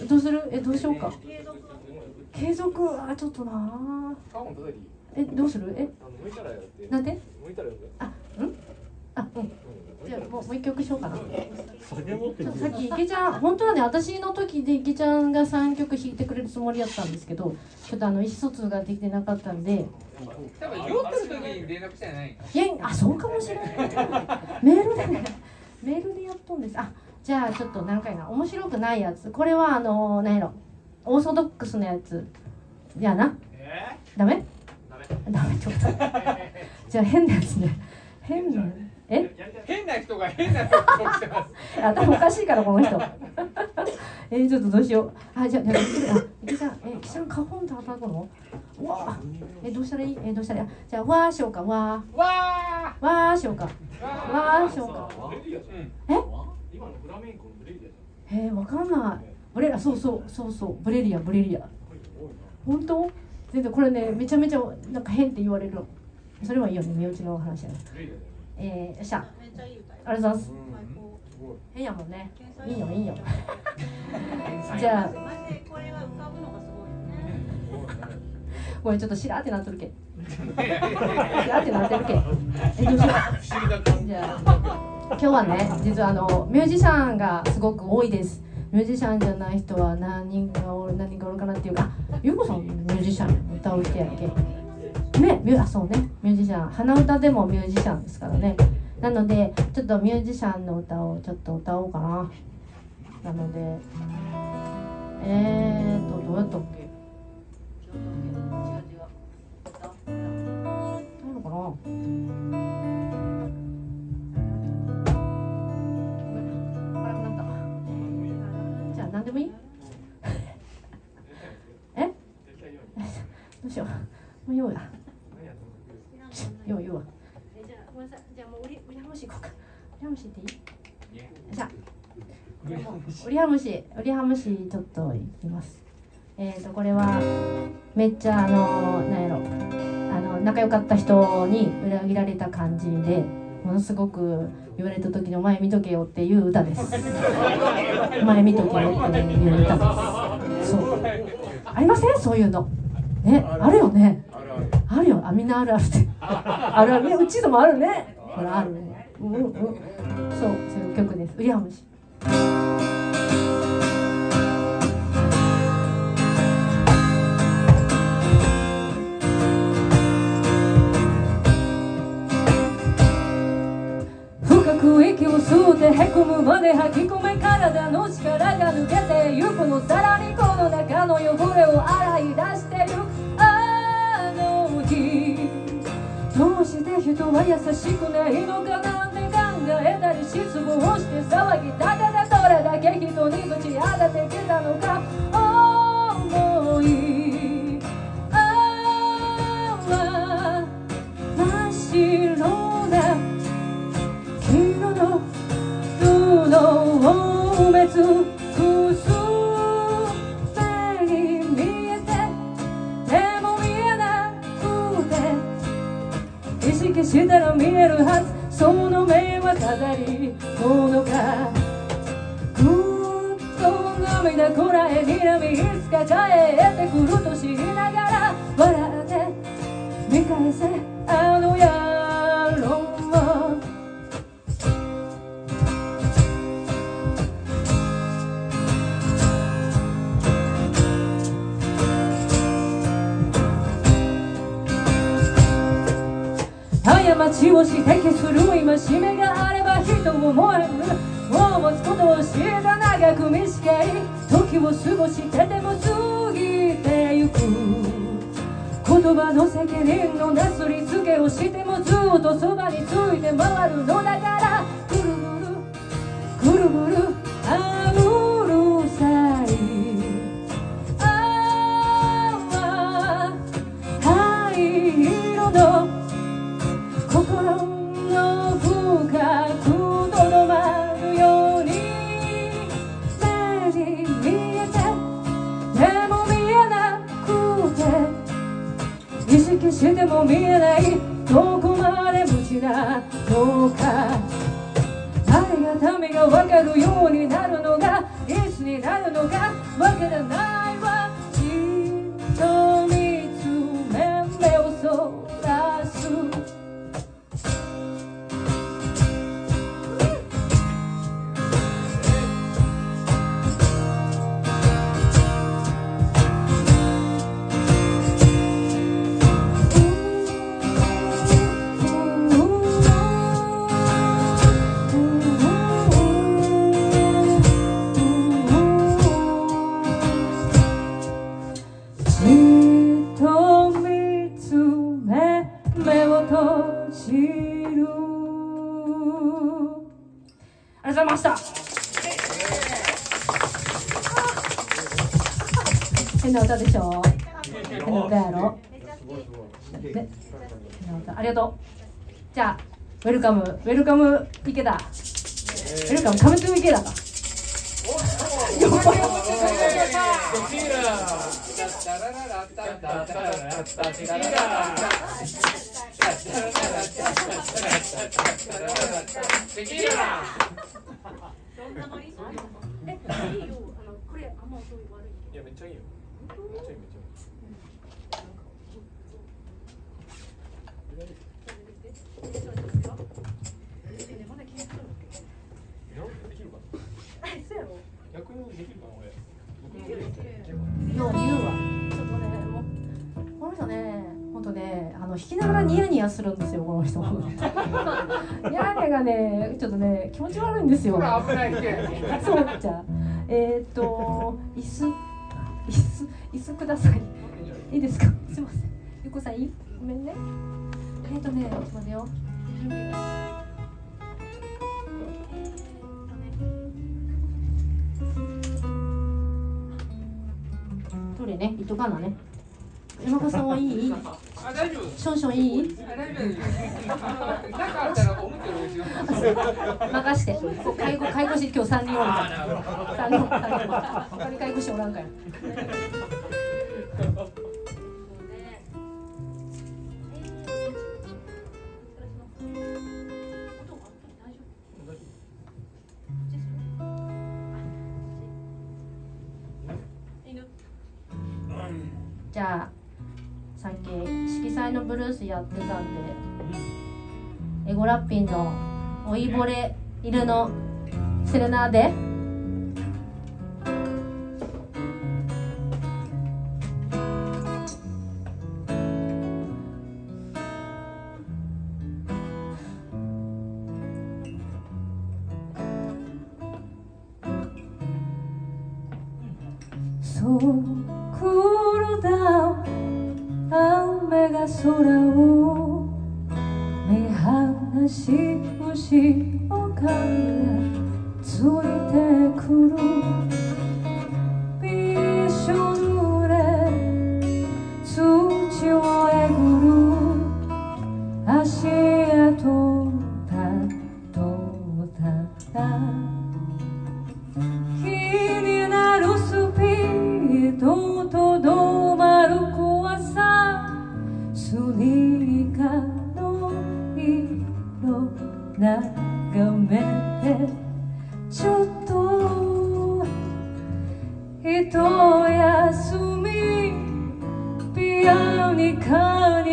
S2: どうする？えどうしようか。継続あちょっとなえどうするえなんであうんあうんじゃあもうもう一曲しようかなさっき池ちゃん本当はね私の時で池ちゃんが3曲弾いてくれるつもりだったんですけどちょっとあの意思疎通ができてなかったんで
S3: 多分酔ってる時に連絡したんやない
S2: あそうかもしれない。メールでねメールでやっとんです。あじゃあちょっと何回な面白くないやつ。これはあの何やろ？オーソドックスなやつ。やな。ダメ？ダメ。ちょっと。じゃあ変なやつね。変なえ？
S3: 変な人が変な人がしてます。
S2: 頭おかしいからこの人。えー、ちょっとどうしよう。あじゃあじゃああ池ちゃんえ池ちゃん花本叩くのうわえどうしたらいい？えどうしたらいい？じゃあわーしようか。わ
S3: わ
S2: ーわーしようか。わーしようか。え？
S6: 今のフラメンコのブレリアじ
S2: えー、わかんない。ブレあそうそうそうそう。ブレリアブレリア。本当？全然これねめちゃめちゃなんか変って言われるの。それはいいよね身内の話やねえー、よっしゃ。ありがとうございます。変やもんね。いいよいいよ。じゃあ
S5: これは浮かぶのがすごいよね
S2: これちょっとしらーってなっとるけしらーってなってるけえじ。ゃあ今日はね実はあのミュージシャンがすごく多いです。ミュージシャンじゃない人は何人がおる何人がおるかなっていうかゆうこさんミュージシャン歌う人やっけ？ねミュあそうね。ミュージシャン。鼻歌でもミュージシャンですからね。なのでちょっとミュージシャンの歌をちょっと歌おうかな。なのでえーとどうやったっけ？違う違うどういうのかな？じゃあ何でもいい？え？どうしよう。もう言おうや言おう言おうわ。えじゃあごめんなさいじゃあもう売り売りハムシ行こうか。売りハムシっていいじゃあウリハムシウリハムシちょっといきます。えーとこれはめっちゃあのなんやろ。あの仲良かった人に裏切られた感じでものすごく言われた時に「お前見とけよ」っていう歌です。お前見とけよっていう歌です。そう。ありません？そういうの。ね？あるよねあるよあみんなあるあるって。あるある。ねうちのもあるね。ほらあるね。うんうん。そうそういう曲です。ウリハムシ。深く息を吸ってへこむまで吐き込め体の力が抜けてゆくの。さらにこの中の汚れを洗い出してゆく人は優しくないのかなんて考えたり失望して騒ぎ立ててどれだけ人にぶち当ててきたのか。思いああ真っ白な黄色の布を埋め尽く消したら見えるはず。その目は飾り物かぐっと涙こらえ睨みいつか帰ってくると知りながら笑って見返せあの野過ちを指摘する戒めがあれば人を燃える。を持つことを知った長く短い時を過ごしてても過ぎてゆく。言葉の責任のなすりつけをしてもずっとそばについて回るのだから。ぐるぐる。ぐるぐる。ウェルカム、ウェルカム池田。ウェルカム、カムトゥ池田か。
S3: っよ。
S8: できるかな俺
S2: よう言うわちょっとね。もうこの人ね本当ねあの弾きながらニヤニヤするんですよこの人。ニヤニヤがねちょっとね気持ち悪いんですよ
S14: 危ない人やね
S2: そうじゃあえー、っと椅子椅子椅子ください。いいですか？すいません。ゆこさんいい？ごめんね。えー、っとねちょっと待ってよ。準備がどれね、いっとかなね。山子さんはいい？
S14: あ大丈夫
S2: 少々いい？
S14: あ大丈夫なんかあったらおむ
S2: 任して。介護介護士今日三人おるから。三人三人。他に介護士おらんから。じゃあさっき色彩のブルースやってたんでエゴラッピンの「老いぼれ犬のセレナーデ」星をからついてくる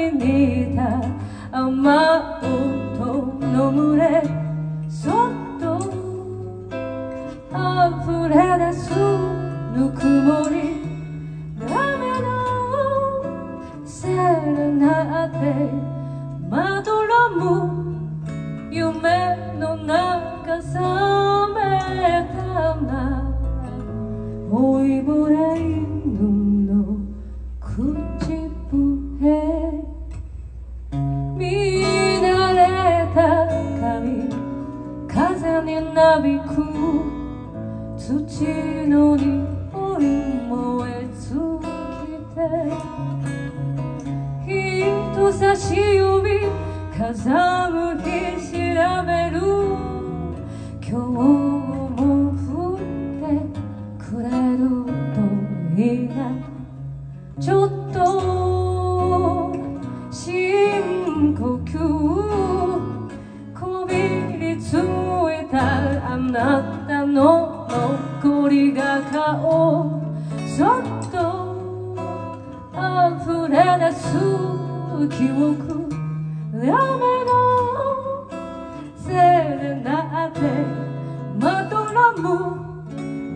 S2: に似た雨音の群れ土の匂い燃え尽きて人差し指風向きが顔そっと溢れ出す記憶。雨のセレナーデまどろむ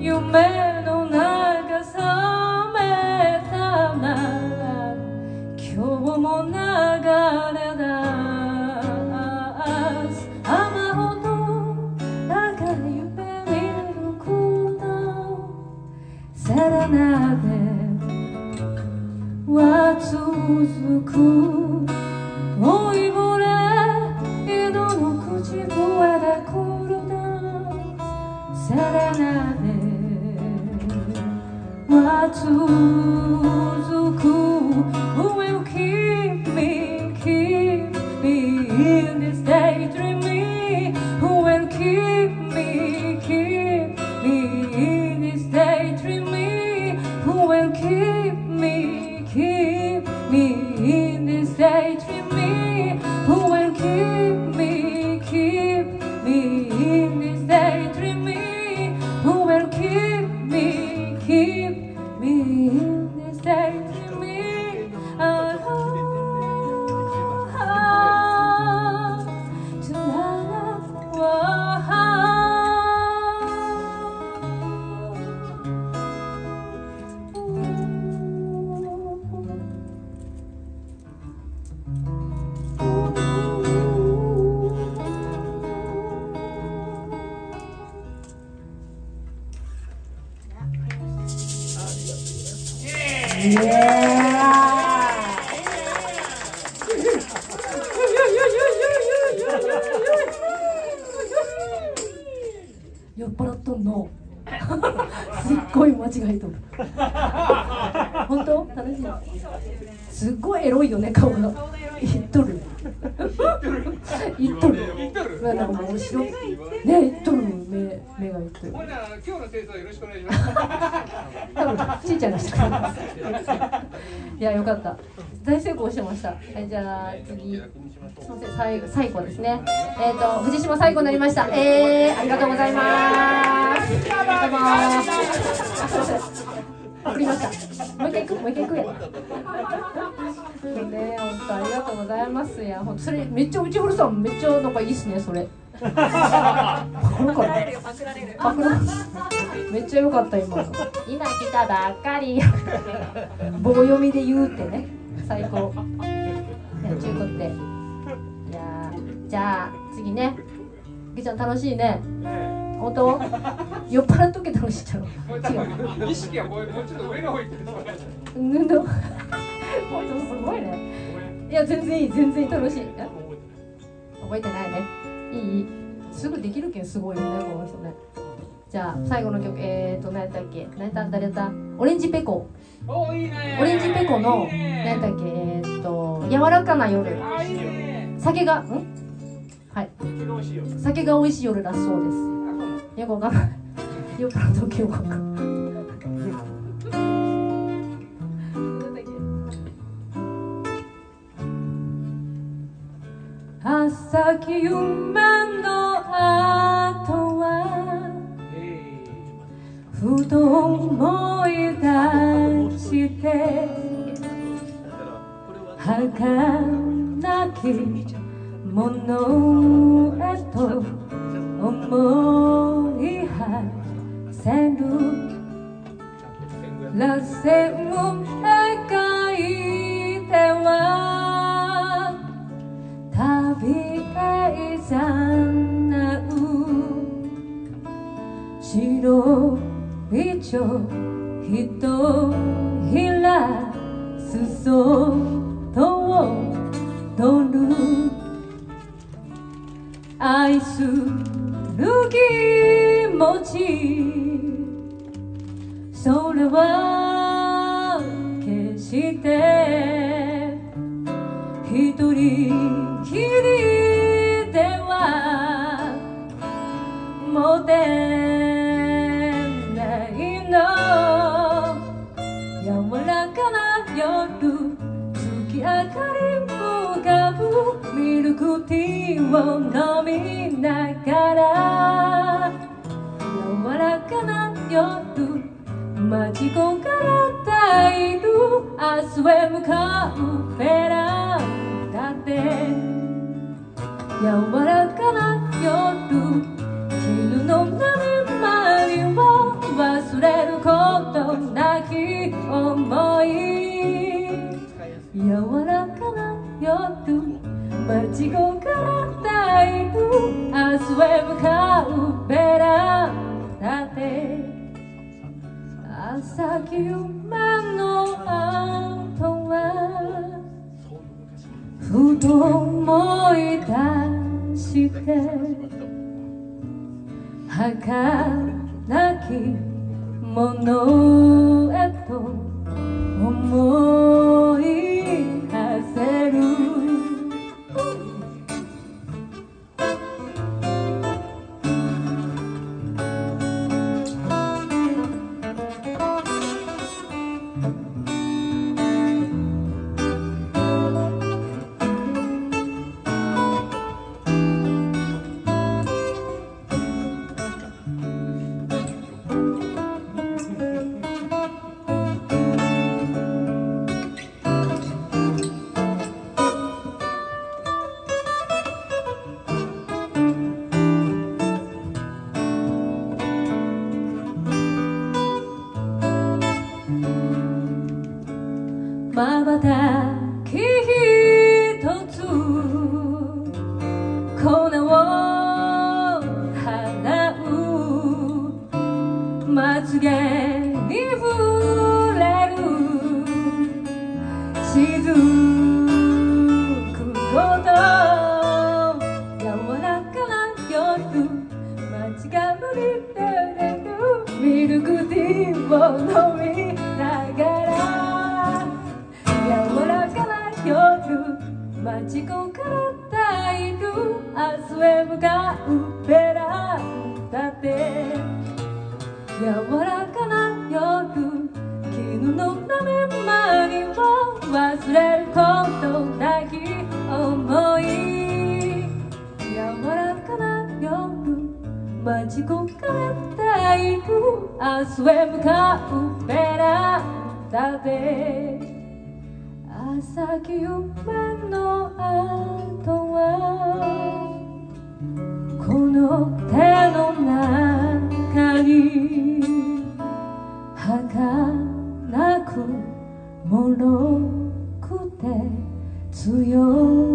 S2: 夢の中覚めたな今日も流セレナーデは続く。老いぼれ犬の口笛で来るな。セレナデは続く。上大成功してました。はいじゃあ次。すいません最後最後ですね。えっ、と藤島最後になりました。えー、ありがとうございます。どうもあすいません。送りました。もう一回行くもう一回行くや。ね本当ありがとうございますいや。ほんとそれめっちゃ内堀さんめっちゃなんかいいっすねそれ。めっちゃ良かった今の。今来たばっかり棒読みで言うってね最高いや中古っていやじゃあ次ねげちゃん楽しいね本当酔っ払っとけ楽しいじゃろ違う
S14: 意識はもうもうちょっと上の方行って
S2: 布本当すごいねいや全然いい全然楽しい覚えてないねいい。すぐできるけんすごいよねこの人ね。じゃあ最後の曲。えーと何やったっけ？何やった？誰やった？オレンジペコ。
S14: おいいね。
S2: オレンジペコの何やったっけ？えーと柔らかな夜。酒がん？はい。酒が美味しい夜。だそうです。よくわかんない。よくわかんないき夢の後はふと思い出して儚きものへと思いはせる白いちょひとひらすそと踊る愛する気持ちそれは決して一人きりでは持てないィーを飲みながら柔らかな夜街子からタイル明日へ向かうベランダで柔らかな夜絹の波間にを忘れることなき思い。柔らかな夜街子からタイル明日へ向かうベランダで。朝き夢の後はふと思い出して儚きものへと思い馳せる。咲き夢の後はこの手の中に儚く脆くて強い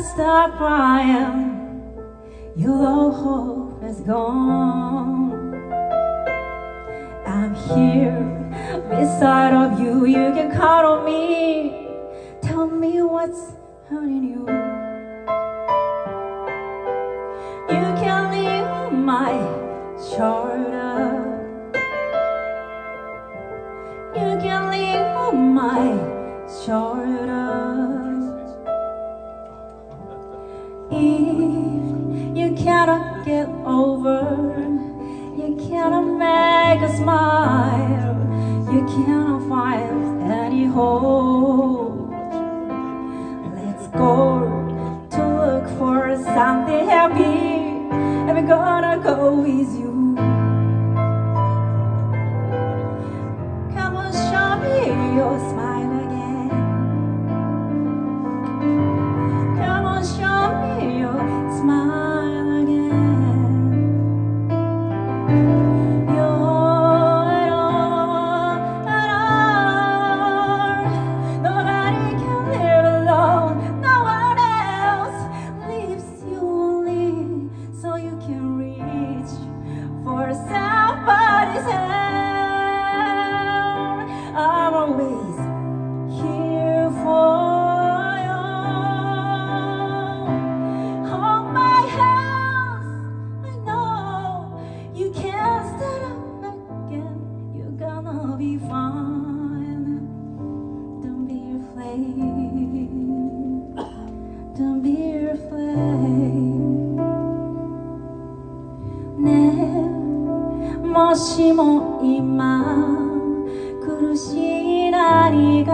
S2: stop crying. I am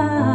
S2: 何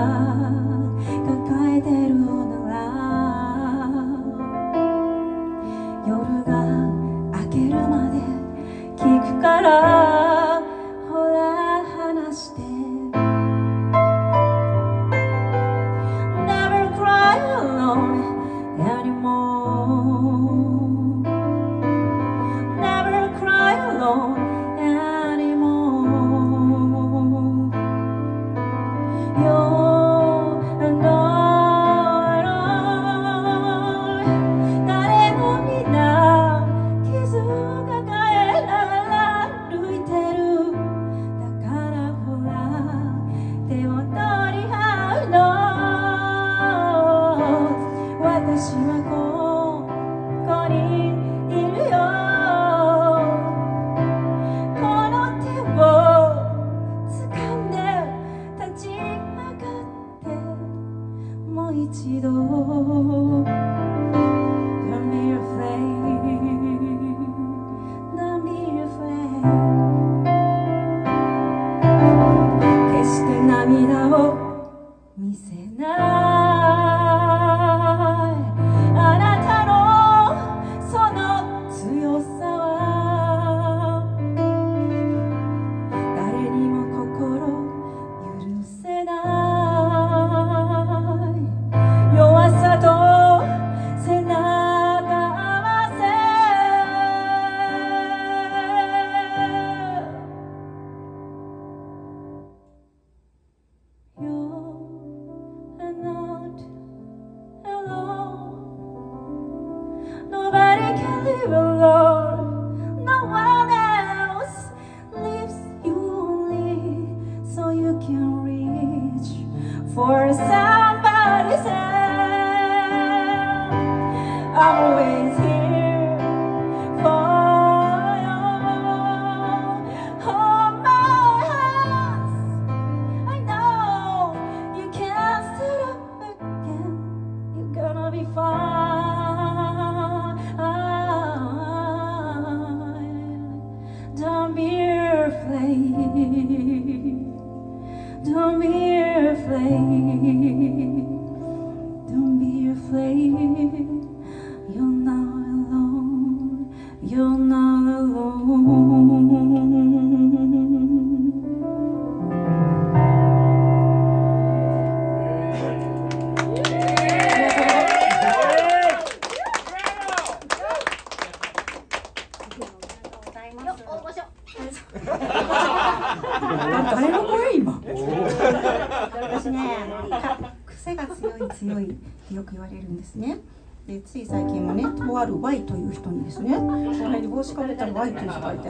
S2: 人にですね隣に帽子かぶったらワイっていう人がいて。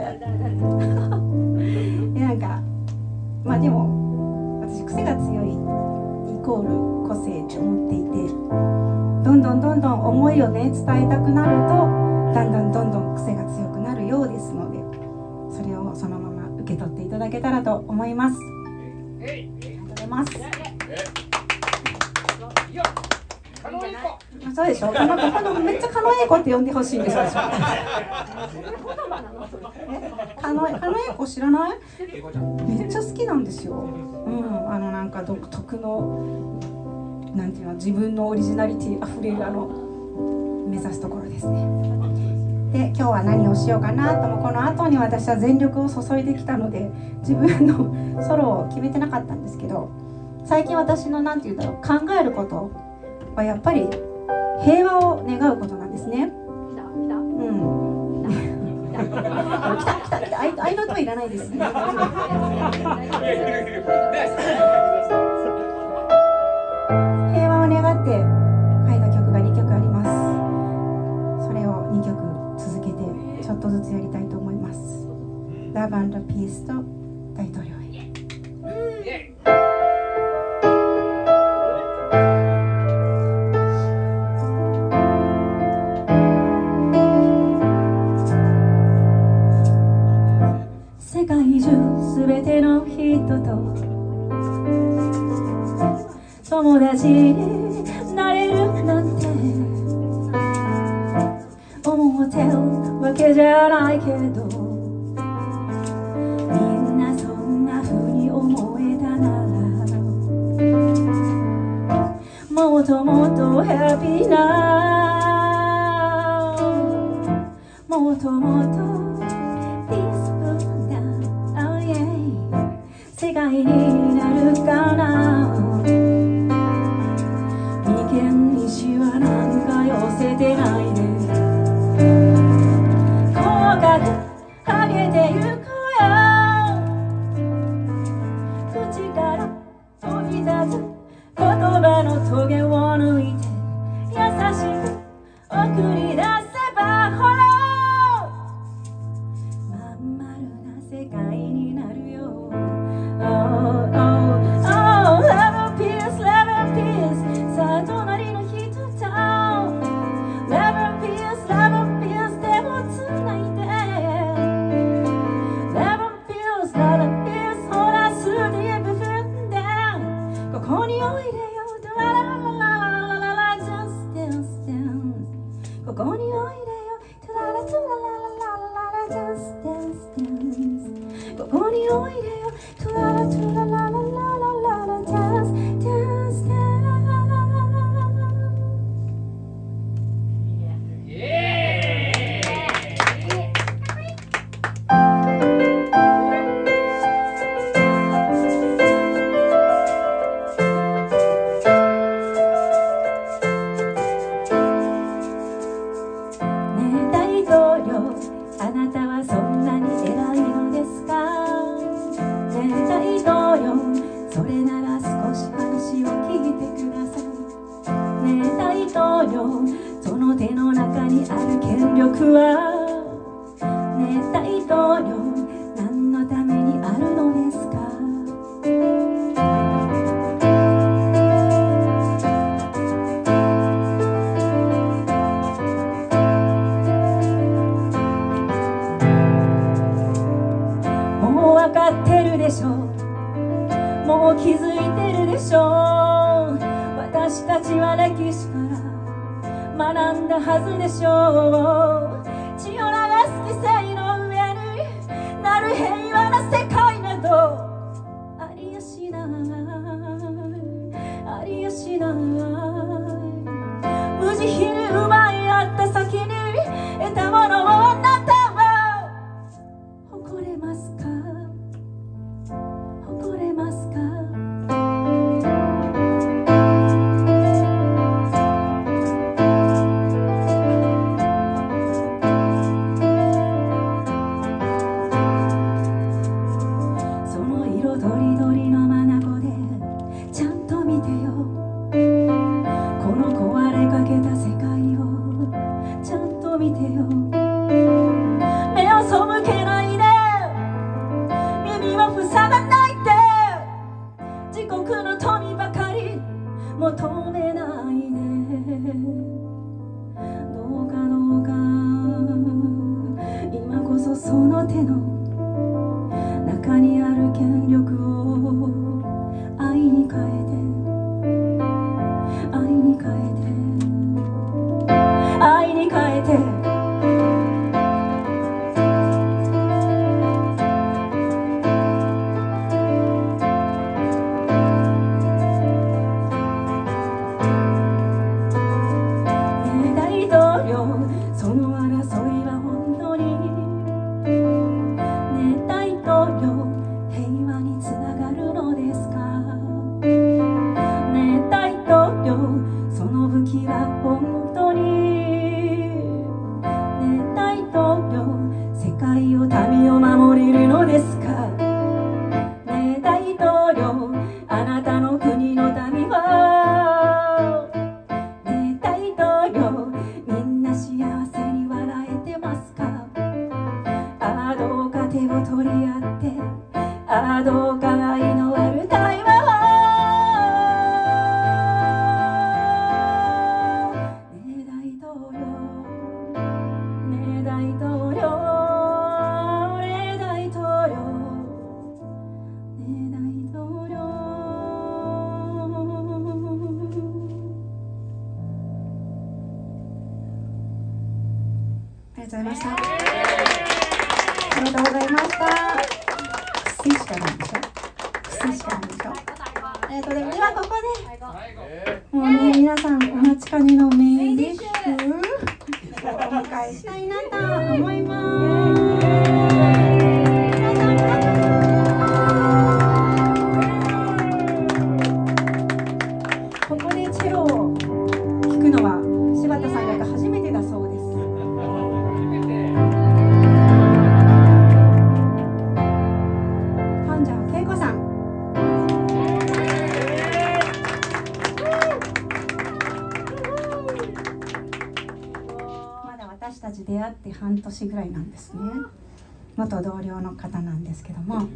S2: 子めっちゃ狩野英孝って呼んでほしいんですよ私はえ狩野狩野英孝知らないめっちゃ好きなんですようんあのなんか独特のなんていうの自分のオリジナリティあふれるあの目指すところですねで今日は何をしようかなともこの後に私は全力を注いできたので自分のソロを決めてなかったんですけど最近私の何て言うんだろう考えることはやっぱり平和を願うことなんですね。うん。来た来た。来た。あいあいの音はいらないですね。平和を願って書いた曲が2曲あります。それを2曲続けてちょっとずつやりたいと思います。Love and Peace と大統領年ぐらいなんですね。元同僚の方なんですけども。ね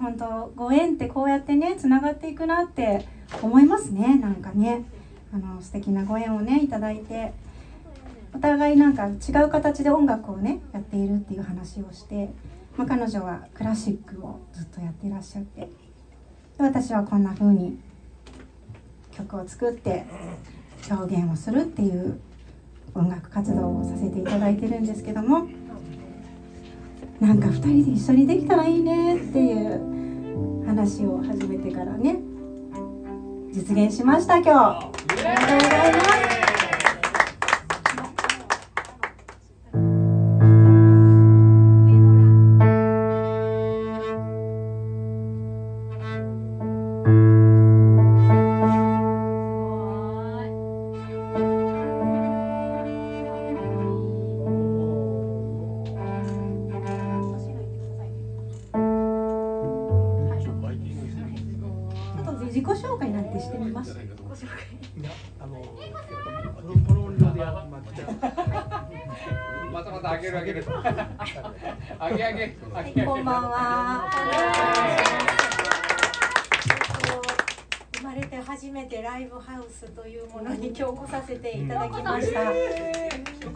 S2: 本当ご縁ってこうやってねつながっていくなって思いますね。なんかね。あの素敵なご縁をねいただいてお互いなんか違う形で音楽をねやっているっていう話をして、まあ、彼女はクラシックをずっとやっていらっしゃってで私はこんな風に曲を作って表現をするっていう音楽活動をさせていただいてるんですけどもなんか2人で一緒にできたらいいねっていう話を始めてからね実現しました今日。ありがとうございます
S3: げあげ
S2: こんばんは
S16: 生まれて初めてライブハウスというものに今日来させていただきました。あ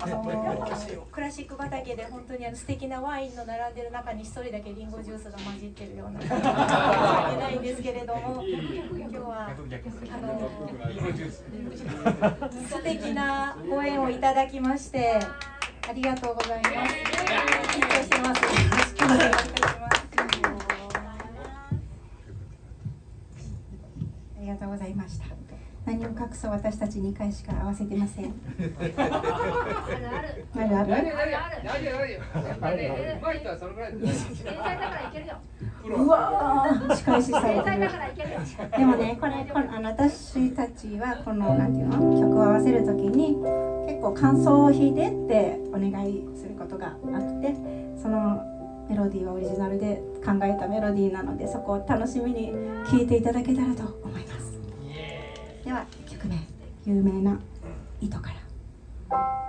S16: のクラシック畑で本当にあの素敵なワインの並んでる中に一人だけリンゴジュースが混じってるような申し訳ないんですけれども今日はあの素敵なご縁をいただきましてありがとうございます。緊張してます。
S2: ありがとうございました。何を隠そう私たち2回しか合わせてません。あるある。
S3: 何何何何やっぱりねうまい人はそのぐらい
S2: うわー仕返しされてる。でもねこれこのあの私たちはこのなんていうの？曲を合わせる時に結構感想を弾いてってお願いすることがあってそのメロディーはオリジナルで考えたメロディーなのでそこを楽しみに聴いていただけたらと思います。では1曲目。有名な「糸」から。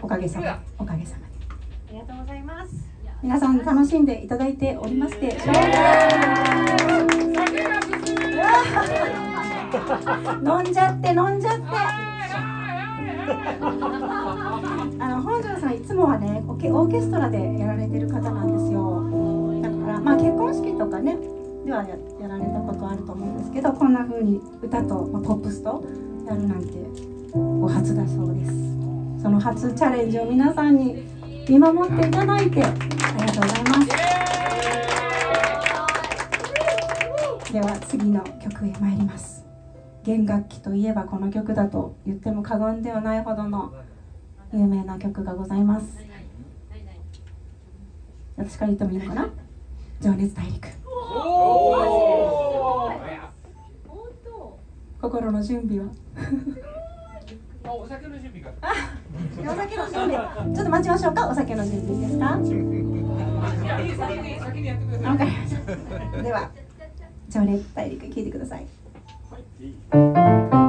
S2: おかげさまおかげさまで。
S5: ありがとうございます。
S2: 皆さん楽しんでいただいておりますでしょうか飲んじゃって飲んじゃって。あの本庄さんいつもはねオーケストラでやられてる方なんですよ。だからまあ結婚式とかねではややられたことあると思うんですけどこんな風に歌と、まあ、ポップスとやるなんてお初だそうです。その初チャレンジを皆さんに見守っていただいてありがとうございます。では次の曲へ参ります。弦楽器といえばこの曲だと言っても過言ではないほどの有名な曲がございます。私から言ってもいいのかな？情熱大陸。心の準備は？
S3: お酒の準備が。
S2: お酒の準備。ちょっと待ちましょうか。お酒の準備ですか？わかりました。では情熱大陸聞いてください。本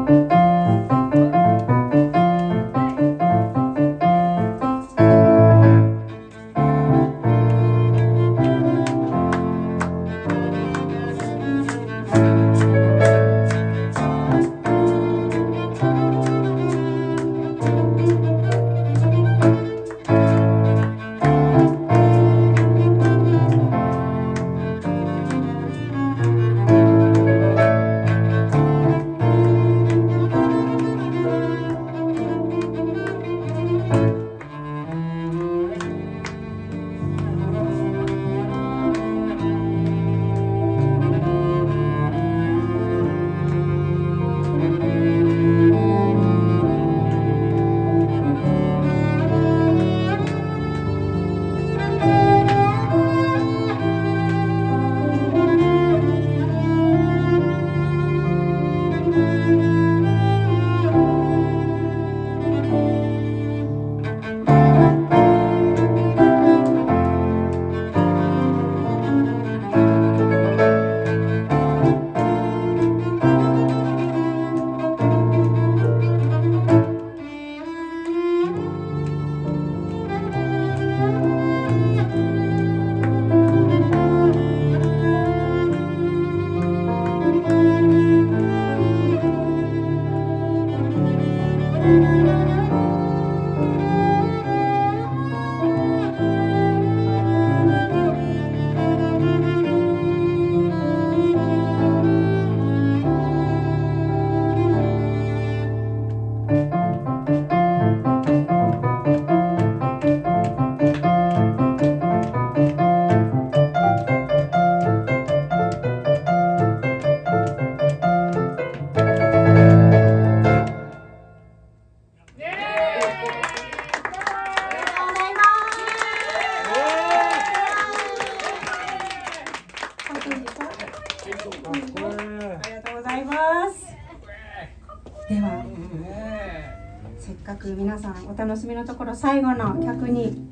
S2: さんお楽しみのところ最後の曲に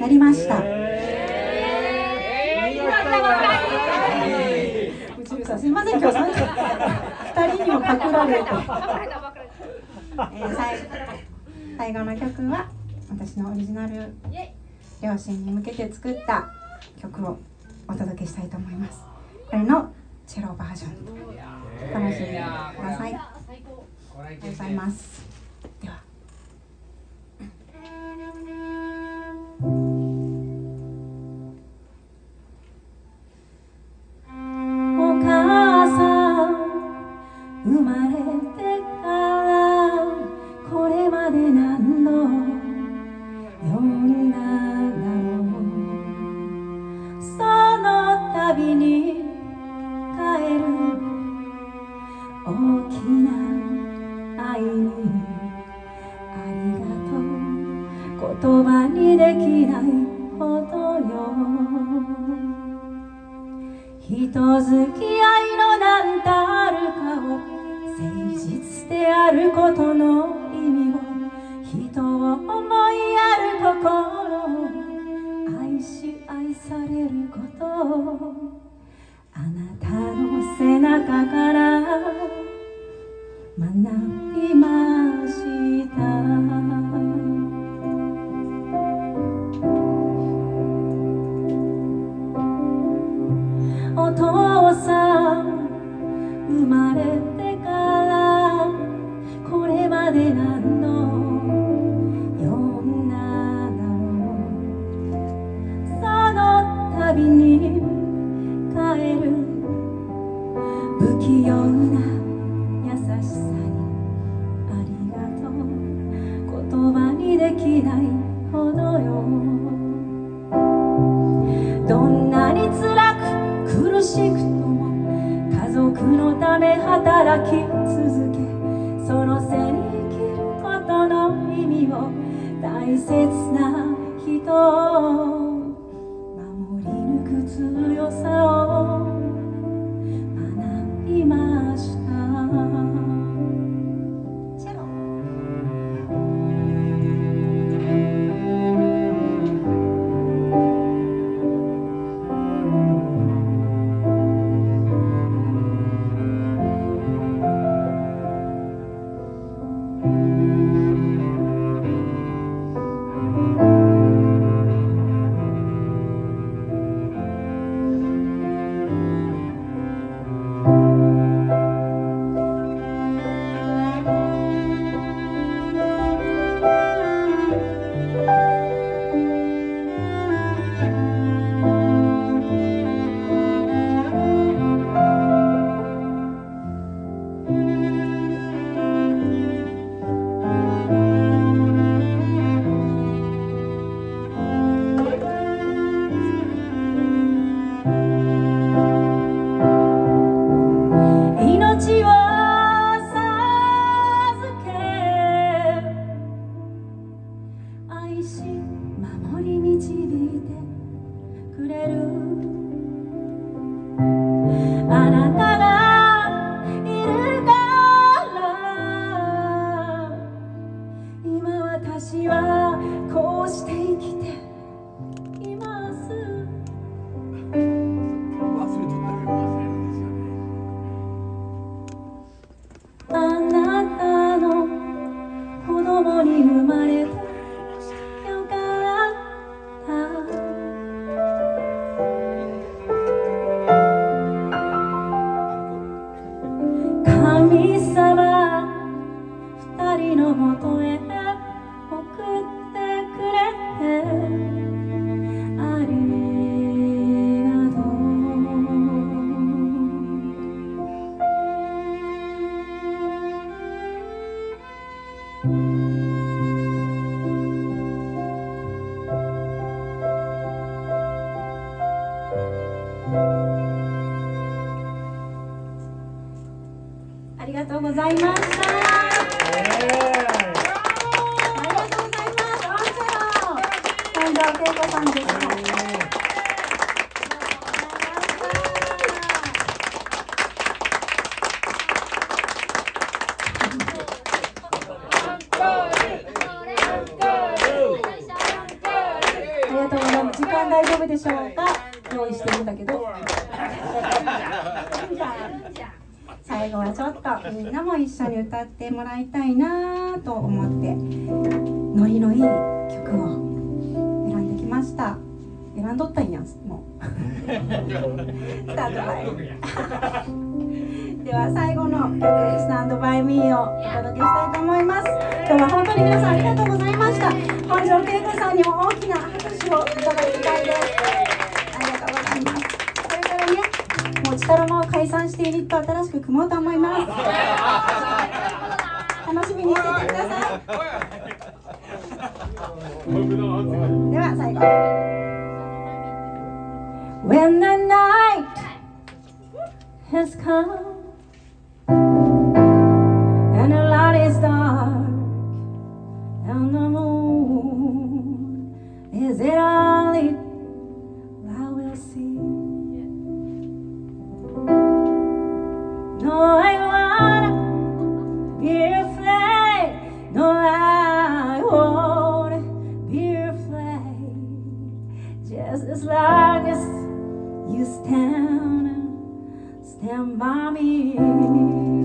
S2: なりました。うちるさんすいません今日二人にもパクられて、えー、最最後の曲は私のオリジナル両親に向けて作った曲をお届けしたいと思います。これのチェロバージョン楽しんでください。ありがとうございます生ま用意してる
S3: ん
S2: だけど。最後はちょっとみんなも一緒に歌ってもらいたいなと思ってノリのいい曲を選んできました。選んどったんやもう。スタンドバイ。では最後の曲「スタンドバイミーをお届けしたいと思います。今日は本当に皆さんありがとうございました。本庄恵子さんにも大きな拍手をいただきたいです。北ロマを解散してユニット新しく組もうと思います楽しみにしててくださいでは最後 When the night has come and the light is dark and the moon is it all it I will see I be. No, I be. Just as long as you stand, stand by me.